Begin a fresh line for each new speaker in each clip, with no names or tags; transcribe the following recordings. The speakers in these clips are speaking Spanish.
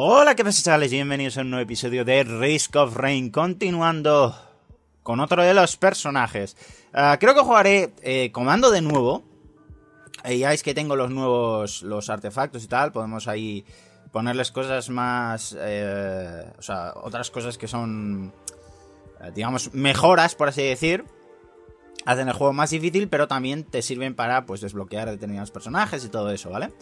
Hola, ¿qué pasa chavales? Bienvenidos a un nuevo episodio de Risk of Rain, continuando con otro de los personajes. Ah, creo que jugaré eh, comando de nuevo. Eh, ya veis que tengo los nuevos los artefactos y tal, podemos ahí ponerles cosas más... eh, o sea, otras cosas que son, eh, digamos, mejoras, por así decir. Hacen el juego más difícil, pero también te sirven para pues desbloquear determinados personajes y todo eso, ¿vale?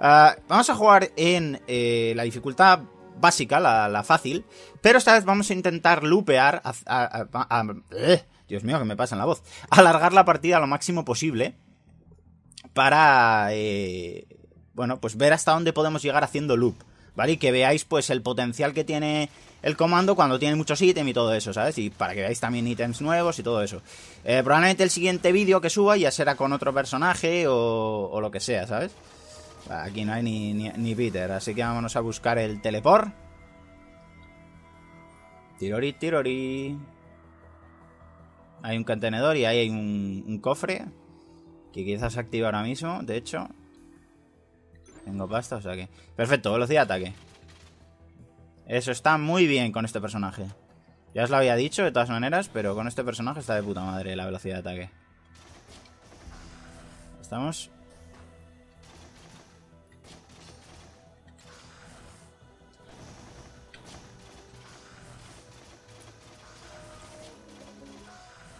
Ah, vamos a jugar en eh, la dificultad básica, la, fácil, pero esta vez vamos a intentar lupear, ¡eh! Dios mío, que me pasa en la voz, alargar la partida lo máximo posible para, eh, bueno, pues ver hasta dónde podemos llegar haciendo loop, ¿vale? Y que veáis pues el potencial que tiene el comando cuando tiene muchos ítems y todo eso, ¿sabes? Y para que veáis también ítems nuevos y todo eso. Eh, probablemente el siguiente vídeo que suba ya será con otro personaje o lo que sea, ¿sabes? Aquí no hay ni, ni, ni Peter, así que vámonos a buscar el teleport. Tirori, tirori. Hay un contenedor y ahí hay un, un cofre que quizás se active ahora mismo, de hecho. Tengo pasta, o sea que... Perfecto, velocidad de ataque. Eso está muy bien con este personaje. Ya os lo había dicho de todas maneras, pero con este personaje está de puta madre la velocidad de ataque. Estamos...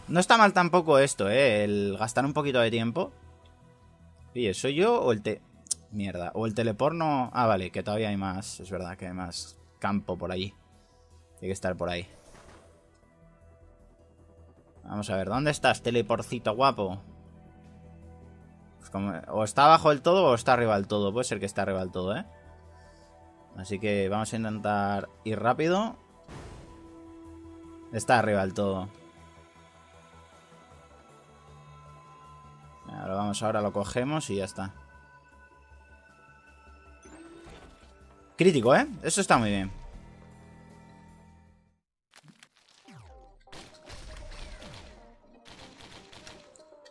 No está mal tampoco esto, ¿eh? El gastar un poquito de tiempo. Oye, ¿soy yo o el te... Mierda. O el teleporno... Ah, vale, que todavía hay más. Es verdad que hay más campo por allí. Tiene que estar por ahí. Vamos a ver, ¿dónde estás, teleporcito guapo? Pues O está abajo del todo o está arriba del todo. Puede ser que esté arriba del todo, ¿eh? Así que vamos a intentar ir rápido. Está arriba del todo. Ahora vamos, ahora lo cogemos y ya está. Crítico, ¿eh? Eso está muy bien.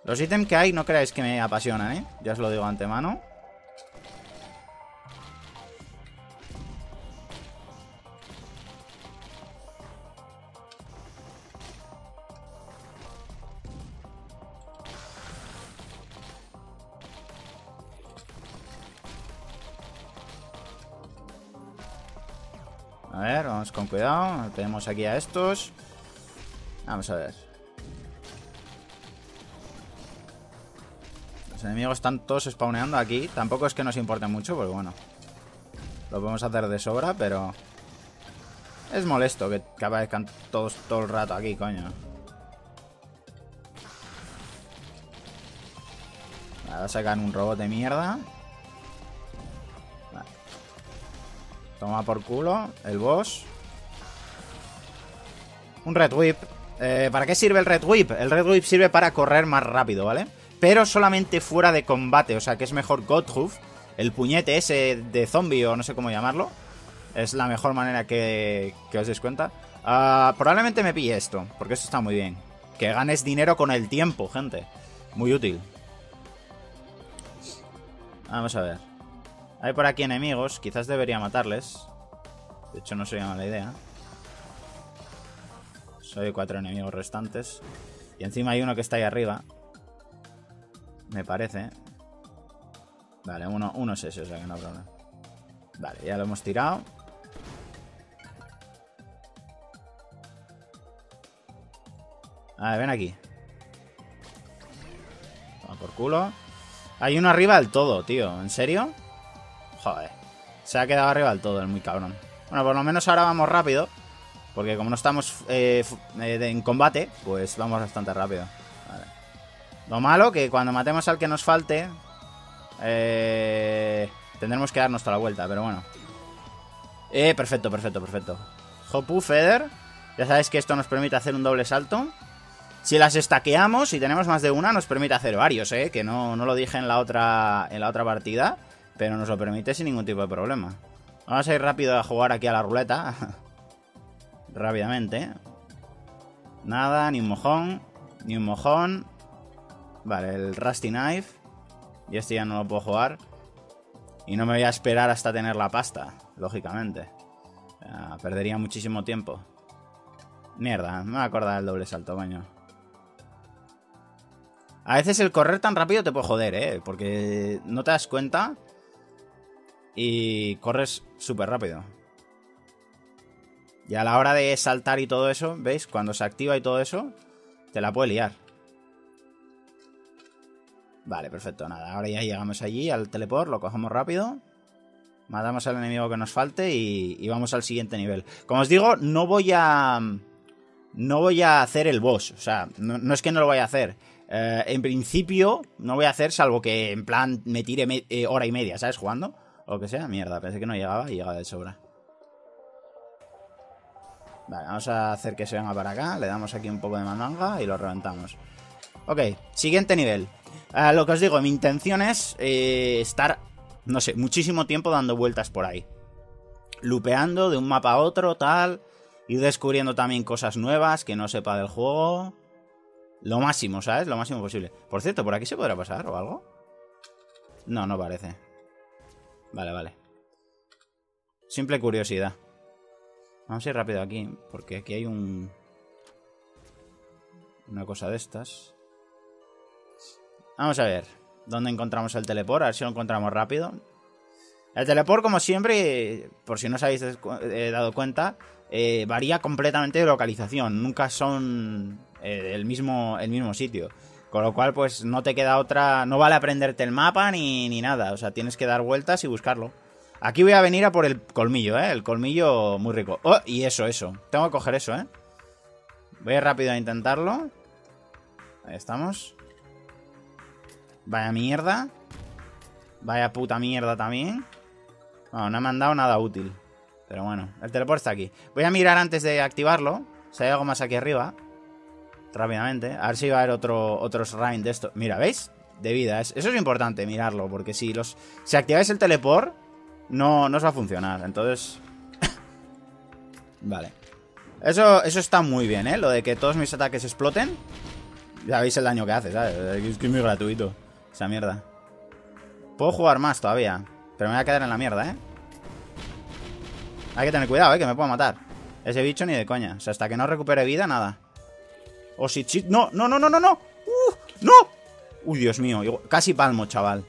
Los ítems que hay no creáis que me apasionan, ¿eh? Ya os lo digo antemano. A ver, vamos con cuidado. Tenemos aquí a estos. Vamos a ver. Los enemigos están todos spawneando aquí. Tampoco es que nos importe mucho, porque bueno. Lo podemos hacer de sobra, pero... Es molesto que, que aparezcan todos todo el rato aquí, coño. Vale, va a sacar un robot de mierda. Toma por culo, el boss. Un Red Whip. Eh, ¿Para qué sirve el Red Whip? El Red Whip sirve para correr más rápido, ¿vale? Pero solamente fuera de combate, o sea que es mejor Godhoof. El puñete ese de zombie o no sé cómo llamarlo. Es la mejor manera que, que os des cuenta. Ah, probablemente me pille esto, porque esto está muy bien. Que ganes dinero con el tiempo, gente. Muy útil. Vamos a ver. Hay por aquí enemigos, quizás debería matarles. De hecho, no sería mala idea. Soy cuatro enemigos restantes. Y encima hay uno que está ahí arriba. Me parece. Vale, uno, uno es ese, o sea que no hay problema. Vale, ya lo hemos tirado. A ver, ven aquí. Toma por culo. Hay uno arriba del todo, tío. ¿En serio? Se ha quedado arriba del todo, el muy cabrón. Bueno, por lo menos ahora vamos rápido. Porque como no estamos eh, eh, en combate, pues vamos bastante rápido. Lo malo que cuando matemos al que nos falte, eh, tendremos que darnos toda la vuelta, pero bueno. Eh, perfecto, perfecto, perfecto. Hopu, Feder. Ya sabéis que esto nos permite hacer un doble salto. Si las estaqueamos, si tenemos más de una, nos permite hacer varios, ¿eh? Que no, no lo dije en la, otra, en la otra partida, pero nos lo permite sin ningún tipo de problema. Vamos a ir rápido a jugar aquí a la ruleta. Rápidamente. Nada, ni un mojón. Ni un mojón. Vale, el Rusty Knife. Y este ya no lo puedo jugar. Y no me voy a esperar hasta tener la pasta. lógicamente. perdería muchísimo tiempo. Mierda, me voy a acordar del doble salto, baño. A veces el correr tan rápido te puede joder, ¿eh? Porque no te das cuenta y corres súper rápido. Y a la hora de saltar y todo eso, ¿veis? Cuando se activa y todo eso, te la puede liar. Vale, perfecto, nada. Ahora ya llegamos allí al teleport, lo cogemos rápido. Matamos al enemigo que nos falte y, vamos al siguiente nivel. Como os digo, no voy a... No voy a hacer el boss. O sea, no es que no lo vaya a hacer. Eh, en principio, no voy a hacer salvo que en plan me tire eh, hora y media, ¿sabes? Jugando. O que sea. Mierda, pensé que no llegaba y llegaba de sobra. Vale, vamos a hacer que se venga para acá. Le damos aquí un poco de mandanga y lo reventamos. Ok, siguiente nivel. Eh, lo que os digo, mi intención es estar, no sé, muchísimo tiempo dando vueltas por ahí. Lupeando de un mapa a otro, tal. Ir descubriendo también cosas nuevas que no sepa del juego. Lo máximo, ¿sabes? Lo máximo posible. Por cierto, ¿por aquí se podrá pasar o algo? No, no parece. Vale, vale. Simple curiosidad. Vamos a ir rápido aquí, porque aquí hay un... Una cosa de estas. Vamos a ver. ¿Dónde encontramos el teleport? A ver si lo encontramos rápido. El teleport, como siempre, por si no os habéis eh, dado cuenta, eh, varía completamente de localización. Nunca son eh, el, mismo, el mismo sitio. Con lo cual, pues no te queda otra. No vale aprenderte el mapa ni, ni nada. O sea, tienes que dar vueltas y buscarlo. Aquí voy a venir a por el colmillo, ¿eh? El colmillo muy rico. Oh, y eso, eso. Tengo que coger eso, ¿eh? Voy rápido a intentarlo. Ahí estamos. Vaya mierda. Vaya puta mierda también. No, no me han dado nada útil. Pero bueno, el teleport está aquí. Voy a mirar antes de activarlo. Si hay algo más aquí arriba rápidamente. A ver si va a haber otro, otros Rain de esto. Mira, ¿veis? De vida. Eso es importante, mirarlo. Porque si los. Si activáis el teleport, no, no os va a funcionar. Entonces. vale. Eso, eso está muy bien, ¿eh? Lo de que todos mis ataques exploten. Ya veis el daño que hace, ¿sabes? Es que es muy gratuito. Esa mierda. Puedo jugar más todavía. Pero me voy a quedar en la mierda, ¿eh? Hay que tener cuidado, ¿eh? Que me puedo matar. Ese bicho ni de coña. O sea, hasta que no recupere vida, nada. Shit, shit. No, no, no, no, no, no. Uh, no. Uy, Dios mío. Casi palmo, chaval.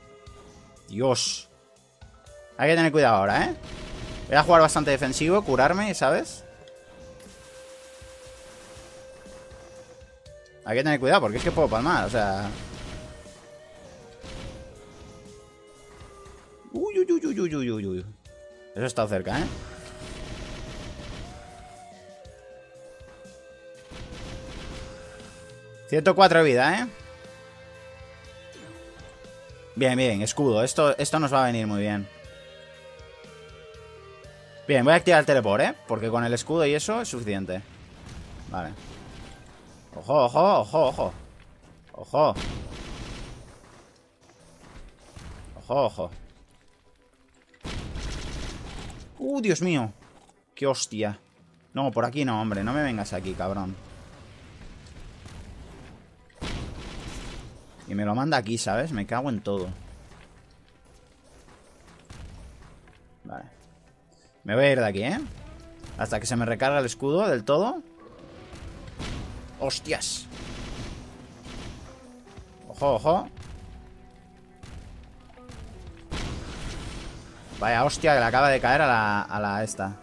Dios. Hay que tener cuidado ahora, ¿eh? Voy a jugar bastante defensivo, curarme, ¿sabes? Hay que tener cuidado porque es que puedo palmar, o sea... Uy, uy, uy, uy, uy, uy, uy. Eso estado cerca, ¿eh? 104 de vida, ¿eh? Bien, bien, escudo. Esto, esto nos va a venir muy bien. Bien, voy a activar el teleport, ¿eh? Porque con el escudo y eso es suficiente. Vale. Ojo, ojo, ojo, ojo. Ojo. Ojo, ojo. Uh, Dios mío. Qué hostia. No, por aquí no, hombre. No me vengas aquí, cabrón. Y me lo manda aquí, ¿sabes? Me cago en todo. Vale. Me voy a ir de aquí, ¿eh? Hasta que se me recarga el escudo del todo. ¡Hostias! Ojo, ojo. Vaya hostia que le acaba de caer a la, a la esta.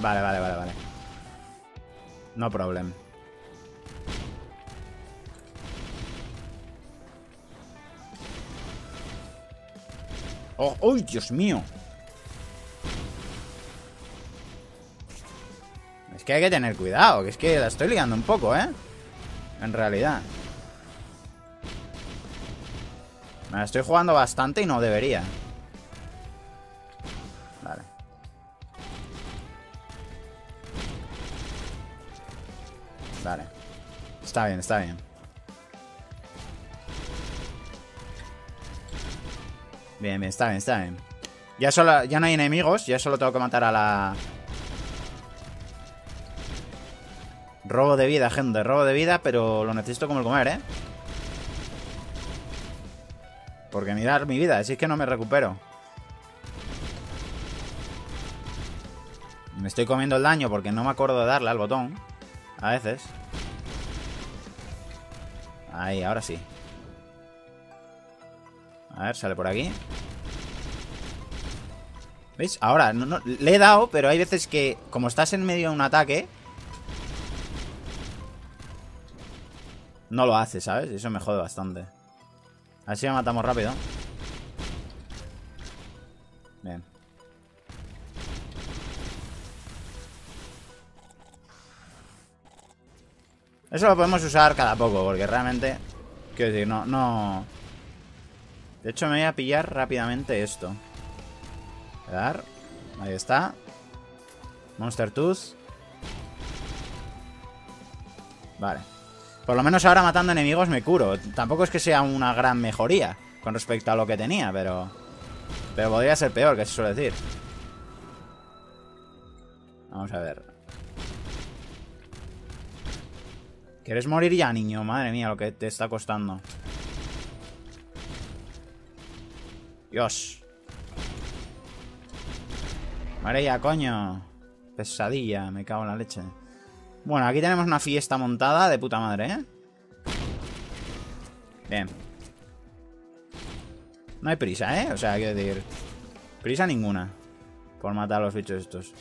Vale, vale, vale, vale. No problem. Oh, ¡Uy, Dios mío! Es que hay que tener cuidado, que es que la estoy liando un poco, ¿eh? En realidad. Me la estoy jugando bastante y no debería. Vale. Vale. Está bien, está bien. Bien, bien, está bien, está bien. Ya, solo, ya no hay enemigos, ya solo tengo que matar a la... Robo de vida, gente, robo de vida, pero lo necesito como el comer, ¿eh? Porque mirar mi vida, si es que no me recupero. Me estoy comiendo el daño porque no me acuerdo de darle al botón. A veces. Ahí, ahora sí. A ver, sale por aquí. ¿Veis? Ahora, le he dado, pero hay veces que, como estás en medio de un ataque... No lo hace, ¿sabes? Eso me jode bastante. Así lo matamos rápido. Bien. Eso lo podemos usar cada poco, porque realmente... Quiero decir, no, no... De hecho, me voy a pillar rápidamente esto. Dar. Ahí está. Monster Tooth. Vale. Por lo menos ahora matando enemigos me curo. Tampoco es que sea una gran mejoría con respecto a lo que tenía, pero... Pero podría ser peor, que se suele decir. Vamos a ver. ¿Quieres morir ya, niño? Madre mía, lo que te está costando. Dios. Ya, coño. Pesadilla, me cago en la leche. Bueno, aquí tenemos una fiesta montada de puta madre, ¿eh? Bien. No hay prisa, ¿eh? O sea, quiero decir... Prisa ninguna. Por matar a los bichos estos.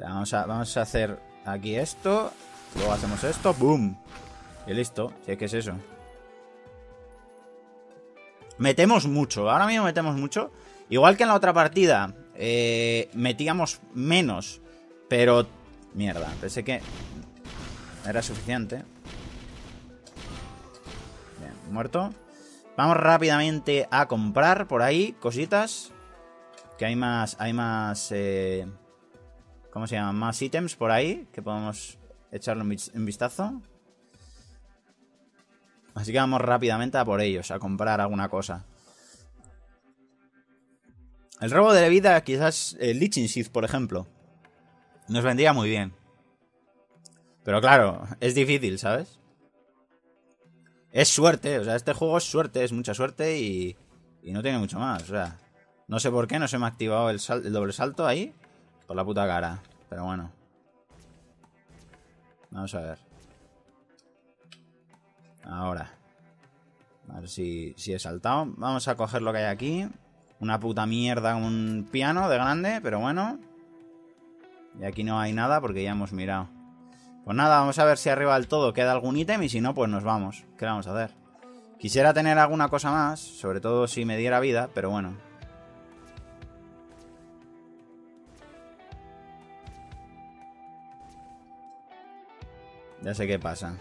Vamos a, vamos a hacer aquí esto. Luego hacemos esto. ¡Boom! Y listo. Si es que es eso. Metemos mucho. Ahora mismo metemos mucho. Igual que en la otra partida. Eh, metíamos menos. Pero... Mierda. Pensé que... Era suficiente. Bien, muerto. Vamos rápidamente a comprar por ahí cositas. Que hay más... Hay más... Eh, ¿Cómo se llama? Más ítems por ahí que podemos echarle un vistazo. Así que vamos rápidamente a por ellos, a comprar alguna cosa. El robo de vida, quizás el Lichin Sith, por ejemplo, nos vendría muy bien. Pero claro, es difícil, ¿sabes? Es suerte, o sea, este juego es suerte, es mucha suerte y, y no tiene mucho más, o sea. No sé por qué no se me ha activado el, el doble salto ahí, por la puta cara, pero bueno. Vamos a ver. Ahora. A ver si, si he saltado. Vamos a coger lo que hay aquí. Una puta mierda, un piano de grande, pero bueno. Y aquí no hay nada porque ya hemos mirado. Pues nada, vamos a ver si arriba del todo queda algún ítem y si no, pues nos vamos. ¿Qué vamos a hacer? Quisiera tener alguna cosa más, sobre todo si me diera vida, pero bueno. Ya sé qué pasa.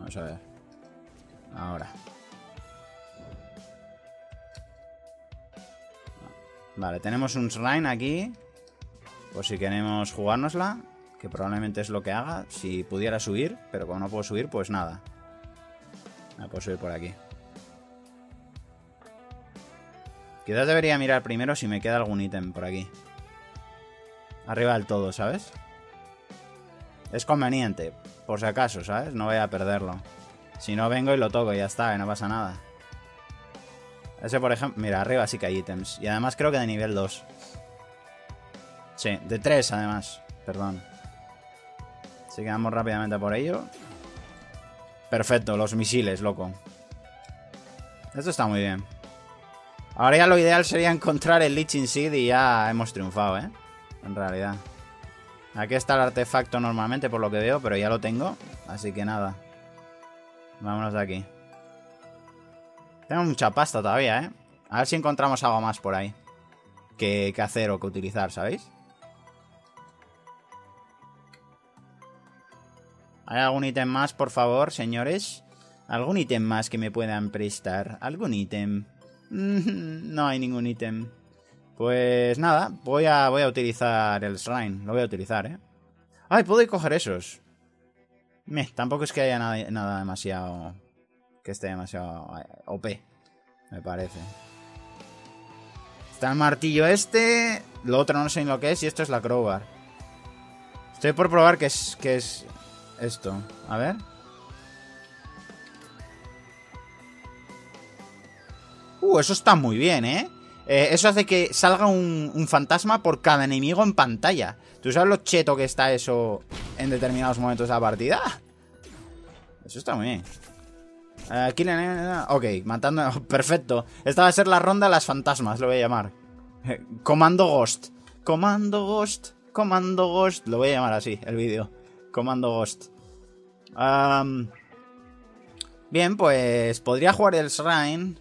Vamos a ver. Ahora. Vale, tenemos un shrine aquí. Por si queremos jugárnosla. Que probablemente es lo que haga. Si pudiera subir. Pero como no puedo subir, pues nada. No puedo subir por aquí. Quizás debería mirar primero si me queda algún ítem por aquí. Arriba del todo, ¿sabes? Es conveniente, por si acaso, ¿sabes? No voy a perderlo. Si no vengo y lo toco y ya está, y no pasa nada. Ese, por ejemplo... Mira, arriba sí que hay ítems. Y además creo que de nivel 2. Sí, de 3 además. Perdón. Así que vamos rápidamente por ello. Perfecto, los misiles, loco. Esto está muy bien. Ahora ya lo ideal sería encontrar el Lichin Seed y ya hemos triunfado, ¿eh? En realidad. Aquí está el artefacto normalmente por lo que veo, pero ya lo tengo. Así que nada. Vámonos de aquí. Tengo mucha pasta todavía, ¿eh? A ver si encontramos algo más por ahí. Que, que hacer o que utilizar, ¿sabéis? ¿Hay algún ítem más, por favor, señores? ¿Algún ítem más que me puedan prestar? ¿Algún ítem? no hay ningún ítem. Pues nada, voy a, voy a utilizar el Shrine. Lo voy a utilizar, ¿eh? ¡Ay, puedo ir coger esos! Meh, tampoco es que haya nada, nada demasiado... Que esté demasiado eh, OP, me parece. Está el martillo este, lo otro no sé ni lo que es, y esto es la crowbar. Estoy por probar qué es, qué es esto. A ver... Uh, eso está muy bien, ¿eh? Eh eso hace que salga un, fantasma por cada enemigo en pantalla. ¿Tú sabes lo cheto que está eso en determinados momentos de la partida? Eso está muy bien. Aquí, ok, matando... Perfecto. Esta va a ser la ronda de las fantasmas, lo voy a llamar. Comando Ghost. Comando Ghost. Comando Ghost. Lo voy a llamar así, el vídeo. Comando Ghost. bien, pues podría jugar el Shrine.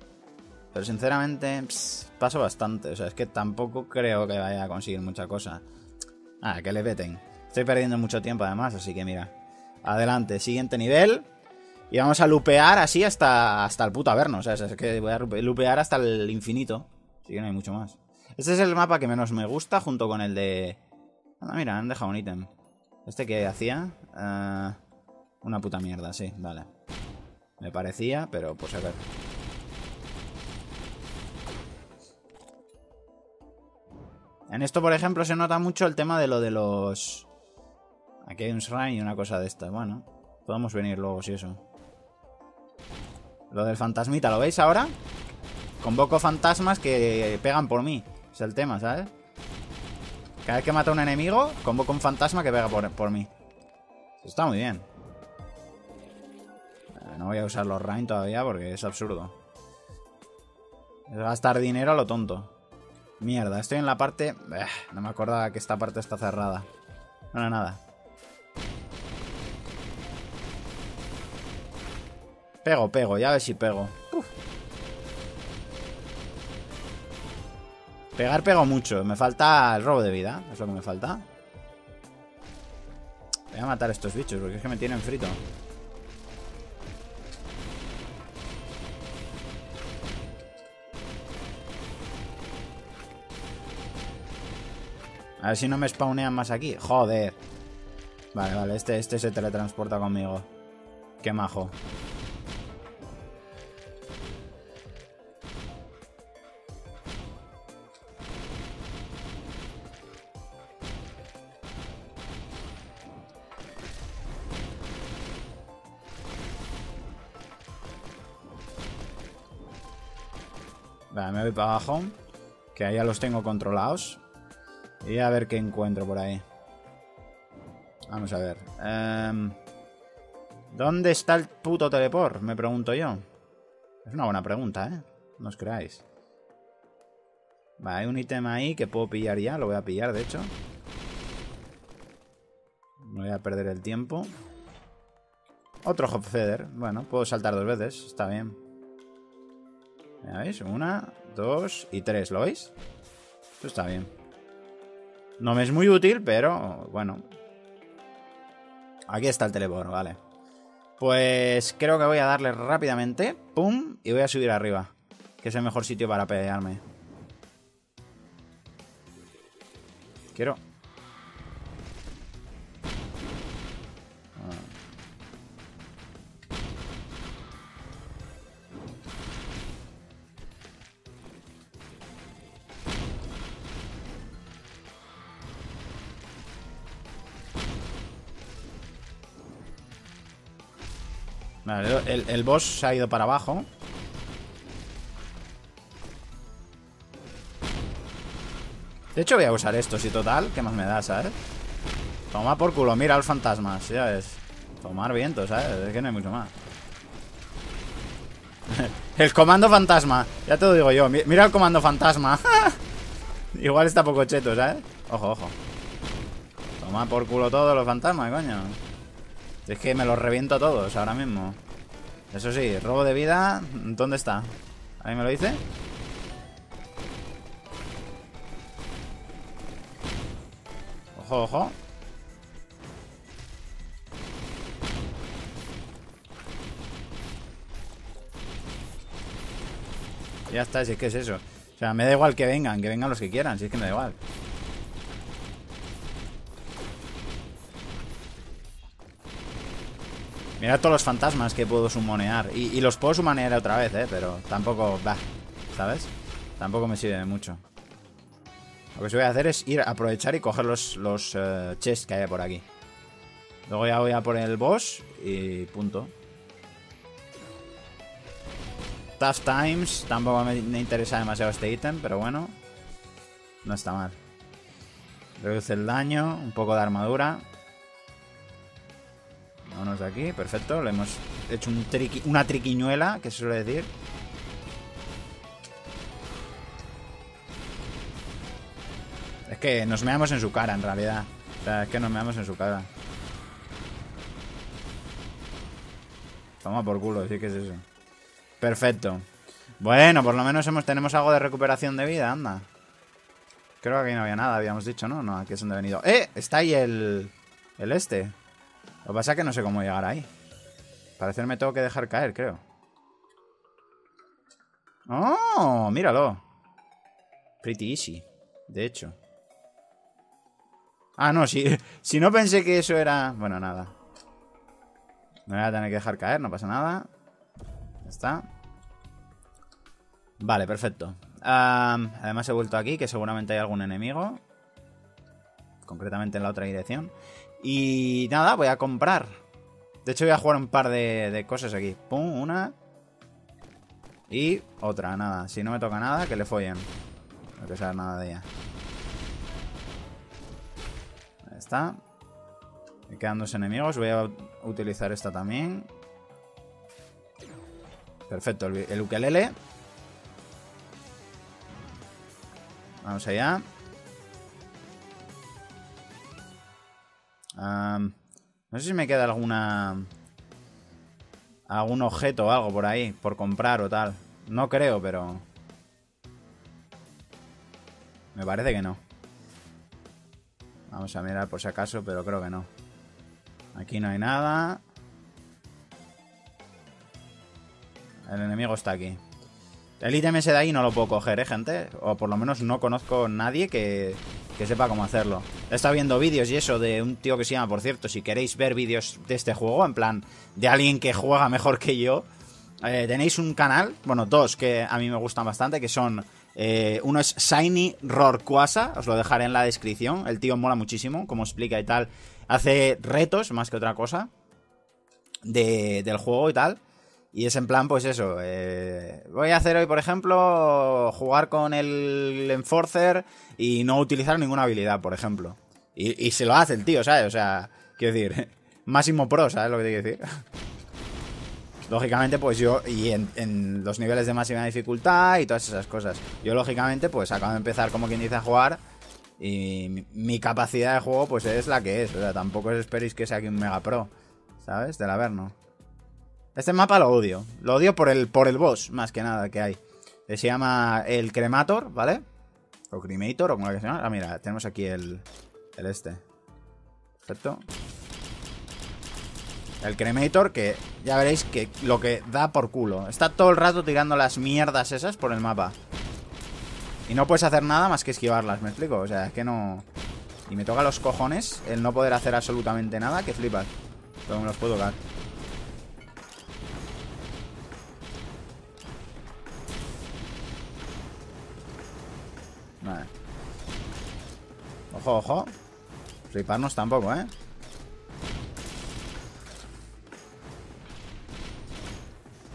Pero sinceramente, paso bastante. O sea, es que tampoco creo que vaya a conseguir mucha cosa. Ah, que le veten. Estoy perdiendo mucho tiempo además, así que mira. Adelante, siguiente nivel. Y vamos a lupear así hasta, hasta el puto averno. O sea, es que voy a lupear hasta el infinito. Así que no hay mucho más. Este es el mapa que menos me gusta, junto con el de... Ah, mira, han dejado un ítem. ¿Este que hacía? Uh, una puta mierda, sí, vale. Me parecía, pero pues a ver. En esto, por ejemplo, se nota mucho el tema de lo de los... Aquí hay un shrine y una cosa de esta. Bueno, podemos venir luego si eso. Lo del fantasmita, ¿lo veis ahora? Convoco fantasmas que pegan por mí. Es el tema, ¿sabes? Cada vez que mata a un enemigo, convoco un fantasma que pega por, mí. está muy bien. Eh, no voy a usar los Rain todavía porque es absurdo. Es gastar dinero a lo tonto. Mierda, estoy en la parte... no me acordaba que esta parte está cerrada. No, nada. Pego, pego, ya a ver si pego. Pegar pego mucho. Me falta el robo de vida. Es lo que me falta. Voy a matar a estos bichos porque es que me tienen frito. A ver si no me spawnean más aquí. Joder. Vale, vale. Este, este se teletransporta conmigo. Qué majo. Vale, me voy para abajo. Que ahí ya los tengo controlados. Y a ver qué encuentro por ahí. Vamos a ver. Em, ¿Dónde está el puto teleport? Me pregunto yo. Es una buena pregunta, ¿eh? No os creáis. Vale, hay un ítem ahí que puedo pillar ya. Lo voy a pillar, de hecho. No voy a perder el tiempo. Otro Hopfeder. Bueno, puedo saltar dos veces. Está bien. ¿Veis? Una, dos y tres. ¿Lo veis? Esto está bien. No me es muy útil, pero bueno. Aquí está el teleport, vale. Pues creo que voy a darle rápidamente. Pum. Y voy a subir arriba. Que es el mejor sitio para pelearme. Quiero El, boss se ha ido para abajo. De hecho voy a usar esto, si total, ¿qué más me da, sabes? Toma por culo, mira los fantasmas, ya ves Tomar viento, ¿sabes? Es que no hay mucho más El comando fantasma Ya te lo digo yo, mira el comando fantasma Igual está poco cheto, ¿sabes? Ojo, ojo Toma por culo todos los fantasmas, coño es que me los reviento a todos ahora mismo. Eso sí, robo de vida. ¿Dónde está? ¿Ahí me lo dice? Ojo, ojo. Ya está, si es que es eso. O sea, me da igual que vengan, que vengan los que quieran, si es que me da igual. Mira todos los fantasmas que puedo sumonear. Y, los puedo sumonear otra vez, ¿eh? Pero tampoco va, ¿sabes? Tampoco me sirve mucho. Lo que voy a hacer es ir a aprovechar y coger los, los eh, chests que hay por aquí. Luego ya voy a por el boss y punto. Tough Times. Tampoco me, me interesa demasiado este ítem, pero bueno. No está mal. Reduce el daño, un poco de armadura. Vámonos de aquí, perfecto. Le hemos hecho una triquiñuela, que se suele decir. Es que nos meamos en su cara, en realidad. O sea, es que nos meamos en su cara. Toma por culo, sí que es eso. Perfecto. Bueno, por lo menos hemos, tenemos algo de recuperación de vida, anda. Creo que aquí no había nada, habíamos dicho, ¿no? No, aquí es donde he venido. ¡Eh! Está ahí el... El este. Lo que pasa es que no sé cómo llegar ahí. Parecer me tengo que dejar caer, creo. ¡Oh! Míralo. Pretty easy, de hecho. Ah, no, si, si no pensé que eso era... Bueno, nada. Me voy a tener que dejar caer, no pasa nada. Ya está. Vale, perfecto. Además he vuelto aquí, que seguramente hay algún enemigo. Concretamente en la otra dirección. Y nada, voy a comprar. De hecho voy a jugar un par de, de cosas aquí. Pum, una. Y otra, nada. Si no me toca nada, que le follen. No quiero saber nada de ella. Ahí está. Me quedan dos enemigos. Voy a utilizar esta también. Perfecto, el, el ukelele. Vamos allá. No sé si me queda alguna... Algún objeto o algo por ahí, por comprar o tal. No creo, pero... Me parece que no. Vamos a mirar por si acaso, pero creo que no. Aquí no hay nada. El enemigo está aquí. El ítem ese de ahí no lo puedo coger, ¿eh, gente? O por lo menos no conozco nadie que, que sepa cómo hacerlo. He estado viendo vídeos y eso de un tío que se llama, por cierto, si queréis ver vídeos de este juego, en plan, de alguien que juega mejor que yo, eh, tenéis un canal, bueno, dos que a mí me gustan bastante, que son... Eh, uno es Shiny Rorquasa, os lo dejaré en la descripción. El tío mola muchísimo, como explica y tal. Hace retos, más que otra cosa, de, del juego y tal. Y es en plan, pues eso. Eh, voy a hacer hoy, por ejemplo, jugar con el Enforcer y no utilizar ninguna habilidad, por ejemplo. Y, y se lo hace el tío, ¿sabes? O sea, quiero decir, máximo pro, ¿sabes lo que te quiero decir? Lógicamente, pues yo, y en, en, los niveles de máxima dificultad y todas esas cosas. Yo, lógicamente, pues acabo de empezar, como quien dice, a jugar. Y mi, capacidad de juego, pues es la que es. O sea, tampoco esperéis que sea aquí un mega pro, ¿sabes? Del Averno. Este mapa lo odio. Lo odio por el, por el boss, más que nada, que hay. Se llama el Cremator, ¿vale? O Cremator, o como que se llama. Ah, mira, tenemos aquí el, el este. Perfecto. El Cremator, que ya veréis que lo que da por culo. Está todo el rato tirando las mierdas esas por el mapa. Y no puedes hacer nada más que esquivarlas, ¿me explico? O sea, es que no... Y me toca los cojones el no poder hacer absolutamente nada, que flipas. Pero me los puedo tocar. Vale. Ojo, ojo. Fliparnos tampoco, ¿eh?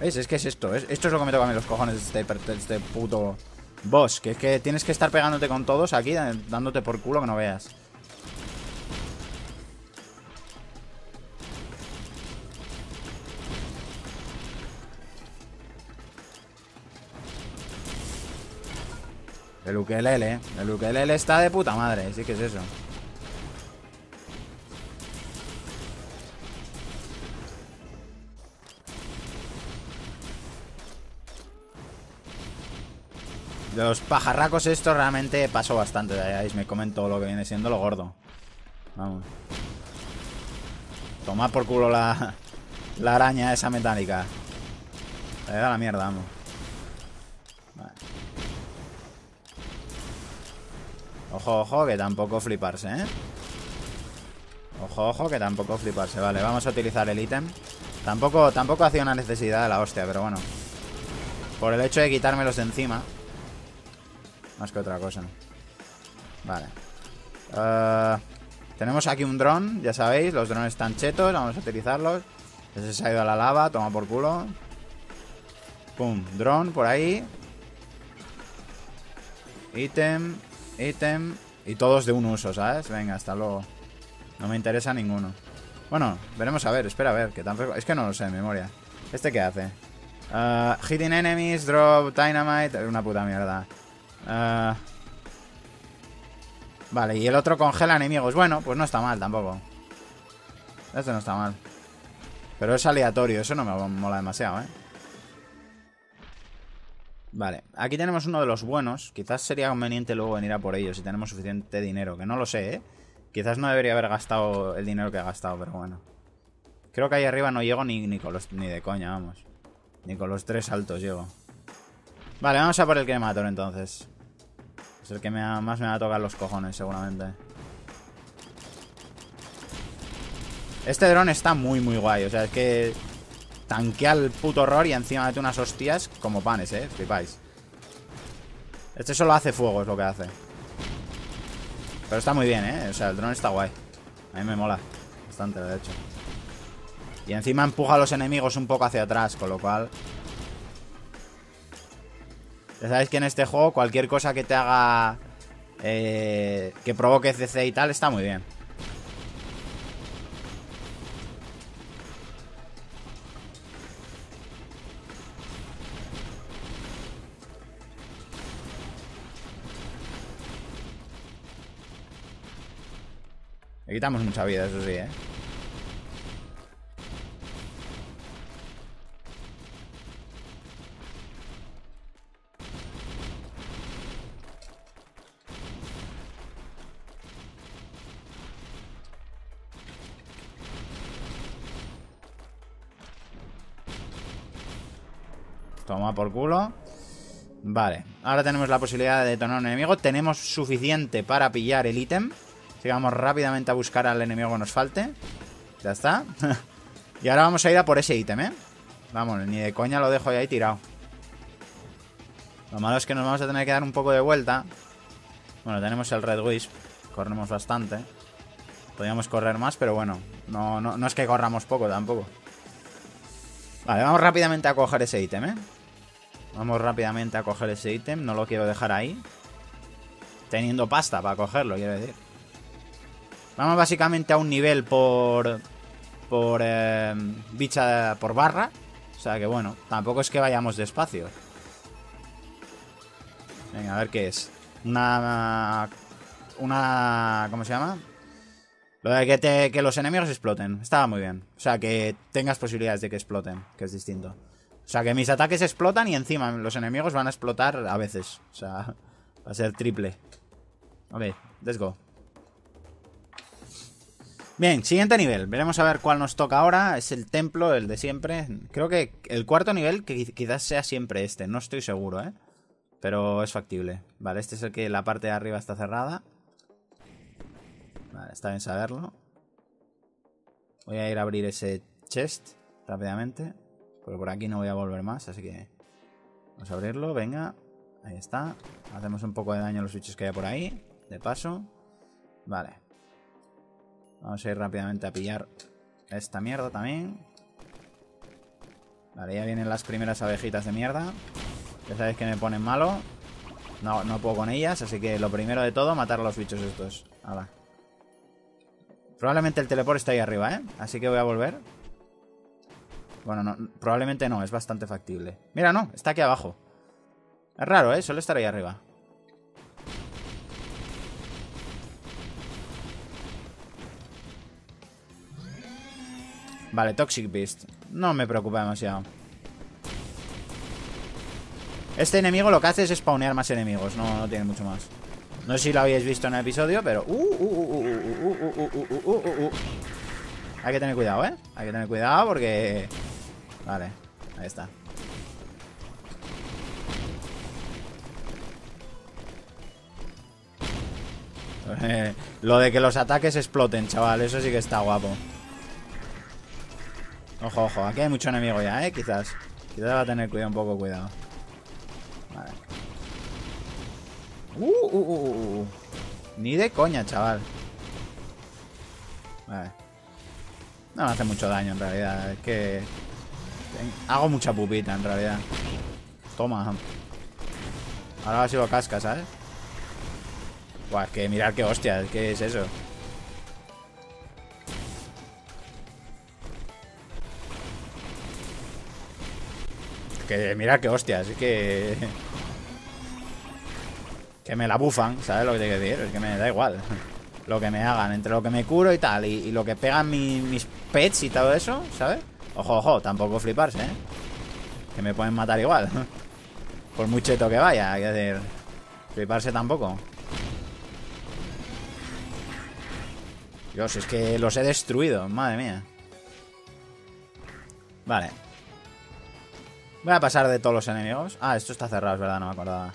¿Ves? Es que es esto. Es, esto es lo que me toca a mí los cojones de este, este puto boss. Que es que tienes que estar pegándote con todos aquí, dándote por culo que no veas. El ukelele, el ukelele está de puta madre, sí que es eso. Los pajarracos estos realmente pasó bastante de ahí, me comento lo que viene siendo lo gordo. Vamos. Toma por culo la, la araña esa metálica. Le da la mierda, vamos. Ojo, ojo, que tampoco fliparse, ¿eh? Ojo, ojo, que tampoco fliparse. Vale, vamos a utilizar el ítem. Tampoco, tampoco hacía una necesidad de la hostia, pero bueno. Por el hecho de quitármelos de encima. Más que otra cosa. Vale. Uh, tenemos aquí un dron, ya sabéis. Los drones están chetos, vamos a utilizarlos. Ese se ha ido a la lava, toma por culo. Pum, drone por ahí. Ítem, ítem. Y todos de un uso, ¿sabes? Venga, hasta luego. No me interesa ninguno. Bueno, veremos a ver, espera a ver, que tampoco... Es que no lo sé en memoria. ¿Este qué hace? Uh, hitting enemies, drop, dynamite... Una puta mierda. Uh, vale, y el otro congela enemigos. Bueno, pues no está mal tampoco. Este no está mal. Pero es aleatorio, eso no me mola demasiado, ¿eh? Vale, aquí tenemos uno de los buenos. Quizás sería conveniente luego venir a por ellos si tenemos suficiente dinero, que no lo sé, ¿eh? Quizás no debería haber gastado el dinero que he gastado, pero bueno. Creo que ahí arriba no llego ni, ni, con los, ni de coña, vamos. Ni con los tres altos llego. Vale, vamos a por el cremator entonces. Es el que más me va a tocar los cojones, seguramente. Este dron está muy, muy guay. O sea, es que tanquea el puto horror y encima mete unas hostias como panes, ¿eh? Flipáis. Este solo hace fuego, es lo que hace. Pero está muy bien, ¿eh? O sea, el dron está guay. A mí me mola. Bastante, de hecho. Y encima empuja a los enemigos un poco hacia atrás, con lo cual... Ya sabéis que en este juego cualquier cosa que te haga... Eh, que provoque CC y tal está muy bien. Quitamos mucha vida, eso sí, ¿eh? Toma por culo. Vale, ahora tenemos la posibilidad de detonar un enemigo. Tenemos suficiente para pillar el ítem. Así vamos rápidamente a buscar al enemigo que nos falte. Ya está. y ahora vamos a ir a por ese ítem, ¿eh? Vamos, ni de coña lo dejo ahí tirado. Lo malo es que nos vamos a tener que dar un poco de vuelta. Bueno, tenemos el Red Wisp. Corremos bastante. Podríamos correr más, pero bueno. No, no, no es que corramos poco tampoco. Vale, vamos rápidamente a coger ese ítem, ¿eh? Vamos rápidamente a coger ese ítem. No lo quiero dejar ahí. Teniendo pasta para cogerlo, quiero decir. Vamos básicamente a un nivel por... Por... Eh, bicha por barra. O sea que bueno, tampoco es que vayamos despacio. Venga, a ver qué es. Una... Una... ¿Cómo se llama? Lo de que, que los enemigos exploten. Estaba muy bien. O sea, que tengas posibilidades de que exploten, que es distinto. O sea, que mis ataques explotan y encima los enemigos van a explotar a veces. O sea, va a ser triple. Ok, let's go. Bien, siguiente nivel. Veremos a ver cuál nos toca ahora. Es el templo, el de siempre. Creo que el cuarto nivel que quizás sea siempre este. No estoy seguro, ¿eh? Pero es factible. Vale, este es el que la parte de arriba está cerrada. Vale, está bien saberlo. Voy a ir a abrir ese chest rápidamente. Porque por aquí no voy a volver más, así que... Vamos a abrirlo, venga. Ahí está. Hacemos un poco de daño a los bichos que hay por ahí. De paso. Vale. Vamos a ir rápidamente a pillar esta mierda también. Vale, ya vienen las primeras abejitas de mierda. Ya sabéis que me ponen malo. No, no puedo con ellas, así que lo primero de todo, matar a los bichos estos. Hala. Probablemente el teleport está ahí arriba, ¿eh? Así que voy a volver. Bueno, no, probablemente no, es bastante factible. Mira, no, está aquí abajo. Es raro, ¿eh? Suele estar ahí arriba. Vale, Toxic Beast. No me preocupa demasiado. Este enemigo lo que hace es spawnear más enemigos. No, no tiene mucho más. No sé si lo habéis visto en el episodio, pero... Hay que tener cuidado, ¿eh? Hay que tener cuidado porque... Vale, ahí está. Lo de que los ataques exploten, chaval. Eso sí que está guapo. Ojo, ojo, aquí hay mucho enemigo ya, ¿eh? Quizás. Quizás va a tener cuidado, un poco cuidado. Vale. Uh, uh, uh, uh, Ni de coña, chaval. Vale. No me hace mucho daño en realidad. Es que... Hago mucha pupita, en realidad. Toma. Ahora ha sido casca, ¿sabes? Buah, es que mirad qué hostia, ¿qué es eso? Que mirad qué hostias, es que... Que me la bufan, ¿sabes lo que te quiero decir? Es que me da igual Lo que me hagan, entre lo que me curo y tal Y, lo que pegan mis pets y todo eso, ¿sabes? Ojo, ojo, tampoco fliparse, ¿eh? Que me pueden matar igual Por muy cheto que vaya, es decir Fliparse tampoco Dios, es que los he destruido, madre mía Vale Voy a pasar de todos los enemigos. Ah, esto está cerrado, es verdad, no me acordaba.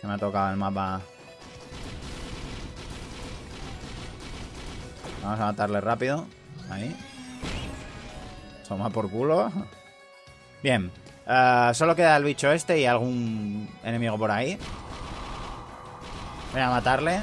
Que me ha tocado el mapa. Vamos a matarle rápido. Ahí. Toma por culo. Bien. Uh, Solo queda el bicho este y algún enemigo por ahí. Voy a matarle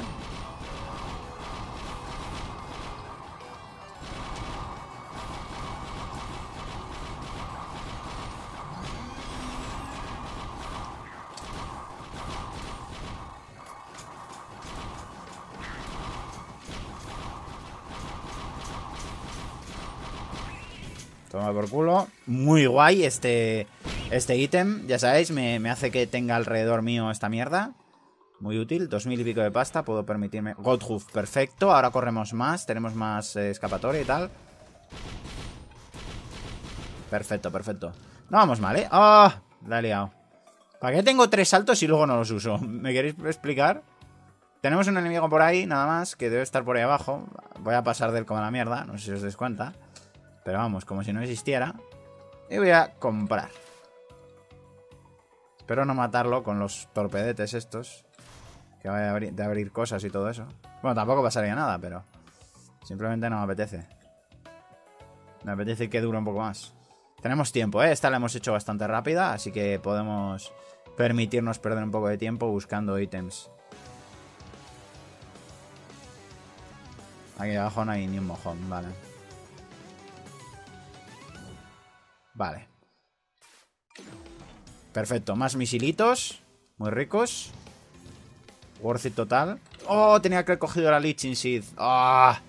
Toma por culo. Muy guay este este ítem. Ya sabéis, me, hace que tenga alrededor mío esta mierda. Muy útil. Dos mil y pico de pasta. Puedo permitirme... Godhoof, perfecto. Ahora corremos más. Tenemos más eh, escapatoria y tal. Perfecto, perfecto. No vamos mal, ¿eh? ¡Ah! la he liado. ¿Para qué tengo tres saltos y luego no los uso? ¿Me queréis explicar? Tenemos un enemigo por ahí, nada más, que debe estar por ahí abajo. Voy a pasar del como la mierda, no sé si os des cuenta. Pero vamos, como si no existiera. Y voy a comprar. Espero no matarlo con los torpedetes estos. Que vaya de abrir cosas y todo eso. Bueno, tampoco pasaría nada, pero... Simplemente no me apetece. Me apetece que dure un poco más. Tenemos tiempo, ¿eh? Esta la hemos hecho bastante rápida, así que podemos permitirnos perder un poco de tiempo buscando ítems. Aquí abajo no hay ni un mojón, vale. Vale. Perfecto, más misilitos. Muy ricos. Worth it total. Oh, tenía que haber cogido la Leeching Seed. Ah.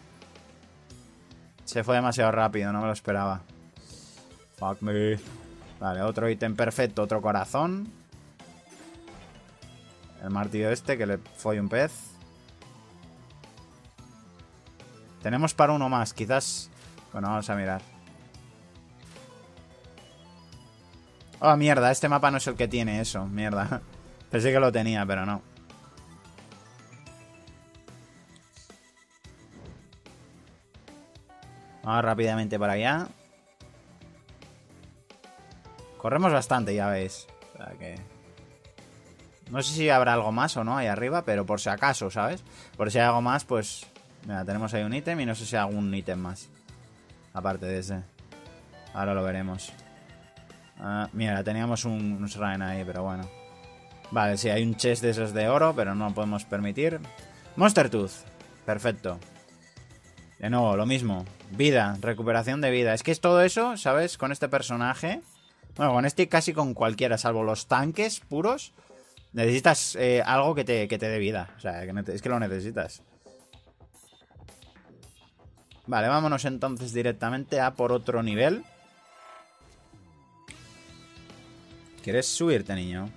Se fue demasiado rápido, no me lo esperaba. Fuck me. Vale, otro ítem perfecto, otro corazón. El martillo este que le fue un pez. Tenemos para uno más, quizás... Bueno, vamos a mirar. Oh, mierda, este mapa no es el que tiene eso, mierda. Pensé que lo tenía, pero no. Vamos rápidamente para allá. Corremos bastante, ya veis. O sea que... No sé si habrá algo más o no ahí arriba, pero por si acaso, ¿sabes? Por si hay algo más, pues... Mira, tenemos ahí un ítem y no sé si hay algún ítem más. Aparte de ese. Ahora lo veremos. Ah, mira, teníamos un, un shrine ahí, pero bueno. Vale, sí, hay un chest de esos de oro, pero no lo podemos permitir. Monster Tooth. Perfecto. De nuevo, lo mismo. Vida, recuperación de vida. Es que es todo eso, ¿sabes? Con este personaje. Bueno, con este casi con cualquiera, salvo los tanques puros. Necesitas eh, algo que te, que te dé vida. O sea, es que lo necesitas. Vale, vámonos entonces directamente a por otro nivel. ¿Quieres subirte, niño?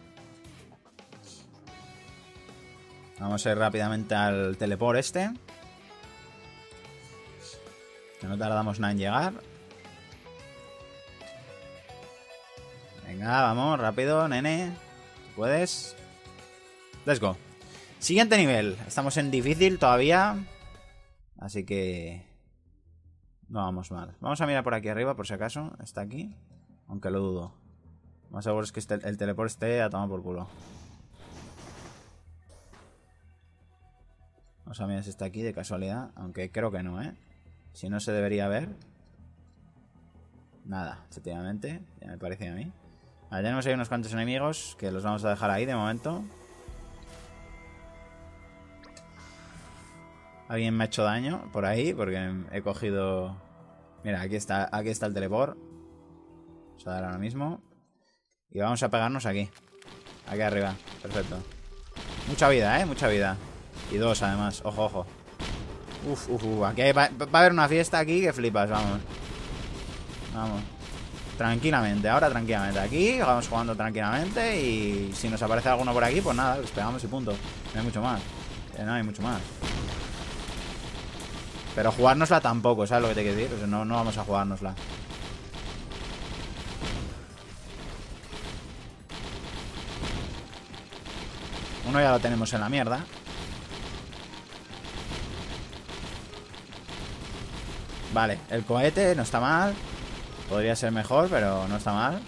Vamos a ir rápidamente al teleport este. Que no tardamos nada en llegar. Venga, vamos, rápido, nene. ¿Puedes? Let's go. Siguiente nivel. Estamos en difícil todavía. Así que... No vamos mal. Vamos a mirar por aquí arriba, por si acaso. Está aquí. Aunque lo dudo. Más seguro es que este, el teleport esté a tomar por culo. Vamos a mirar si está aquí de casualidad. Aunque creo que no, ¿eh? Si no se debería ver. Nada, efectivamente. Ya me parece a mí. Vale, tenemos ahí unos cuantos enemigos que los vamos a dejar ahí de momento. Alguien me ha hecho daño por ahí porque he cogido... Mira, aquí está, aquí está el teleport. Vamos a dar ahora mismo. Y vamos a pegarnos aquí. Aquí arriba. Perfecto. Mucha vida, ¿eh? Mucha vida. Y dos, además. Ojo, ojo. Uf, uf, uf. Aquí va, a haber una fiesta aquí que flipas, vamos. Vamos. Tranquilamente, ahora tranquilamente. Aquí vamos jugando tranquilamente y si nos aparece alguno por aquí, pues nada, los pegamos y punto. No hay mucho más. Eh, no hay mucho más. Pero jugárnosla tampoco, ¿sabes lo que te quiero decir? O sea, no, no vamos a jugárnosla. Uno ya lo tenemos en la mierda. Vale, el cohete no está mal. Podría ser mejor, pero no está mal.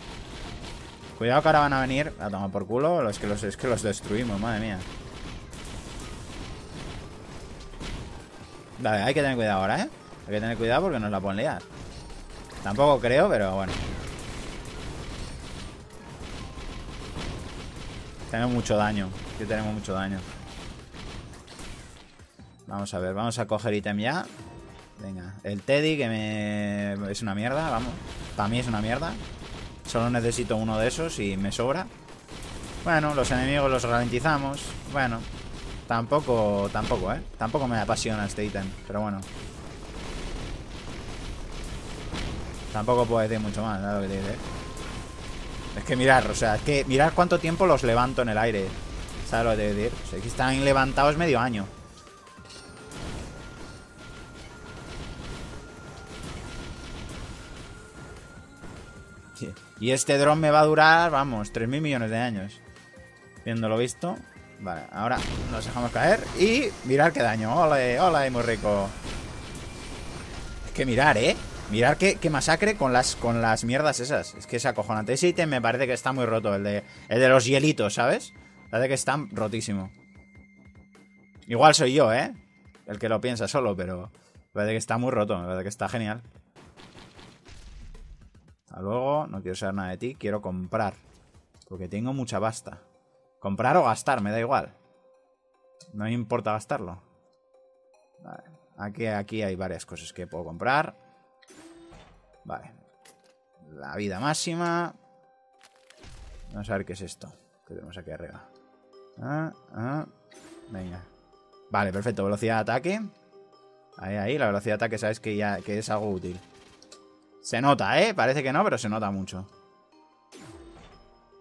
Cuidado que ahora van a venir a tomar por culo. Es que los, es que los destruimos, madre mía. Vale, hay que tener cuidado ahora, ¿eh? Hay que tener cuidado porque nos la pueden liar. Tampoco creo, pero bueno. Tenemos mucho daño. Que tenemos mucho daño. Vamos a ver, vamos a coger ítem ya. Venga, el Teddy que me... es una mierda, vamos. Para mí es una mierda. Solo necesito uno de esos y me sobra. Bueno, los enemigos los ralentizamos. Bueno, tampoco, tampoco, ¿eh? Tampoco me apasiona este ítem, pero bueno. Tampoco puedo decir mucho más, ¿sabes lo que dice? Es que mirar, o sea, es que mirar cuánto tiempo los levanto en el aire. ¿Sabes lo que te decir? Que están levantados medio año. Y este dron me va a durar, vamos, 3.000 millones de años. Viéndolo visto. Vale, ahora nos dejamos caer y mirar qué daño. Hola, hola, muy rico. Es que mirar, ¿eh? Mirar qué, masacre con las, con las mierdas esas. Es que es acojonante. Ese ítem me parece que está muy roto, el de, el de los hielitos, ¿sabes? Parece que está rotísimo. Igual soy yo, ¿eh? El que lo piensa solo, pero me parece que está muy roto, me parece que está genial luego, no quiero saber nada de ti, quiero comprar. Porque tengo mucha basta. Comprar o gastar, me da igual. No me importa gastarlo. Vale. Aquí, aquí hay varias cosas que puedo comprar. Vale. La vida máxima. Vamos a ver qué es esto. Que tenemos aquí arriba. Ah, ah. Vale, perfecto. Velocidad de ataque. Ahí, ahí. La velocidad de ataque sabes que ya que es algo útil. Se nota, ¿eh? Parece que no, pero se nota mucho.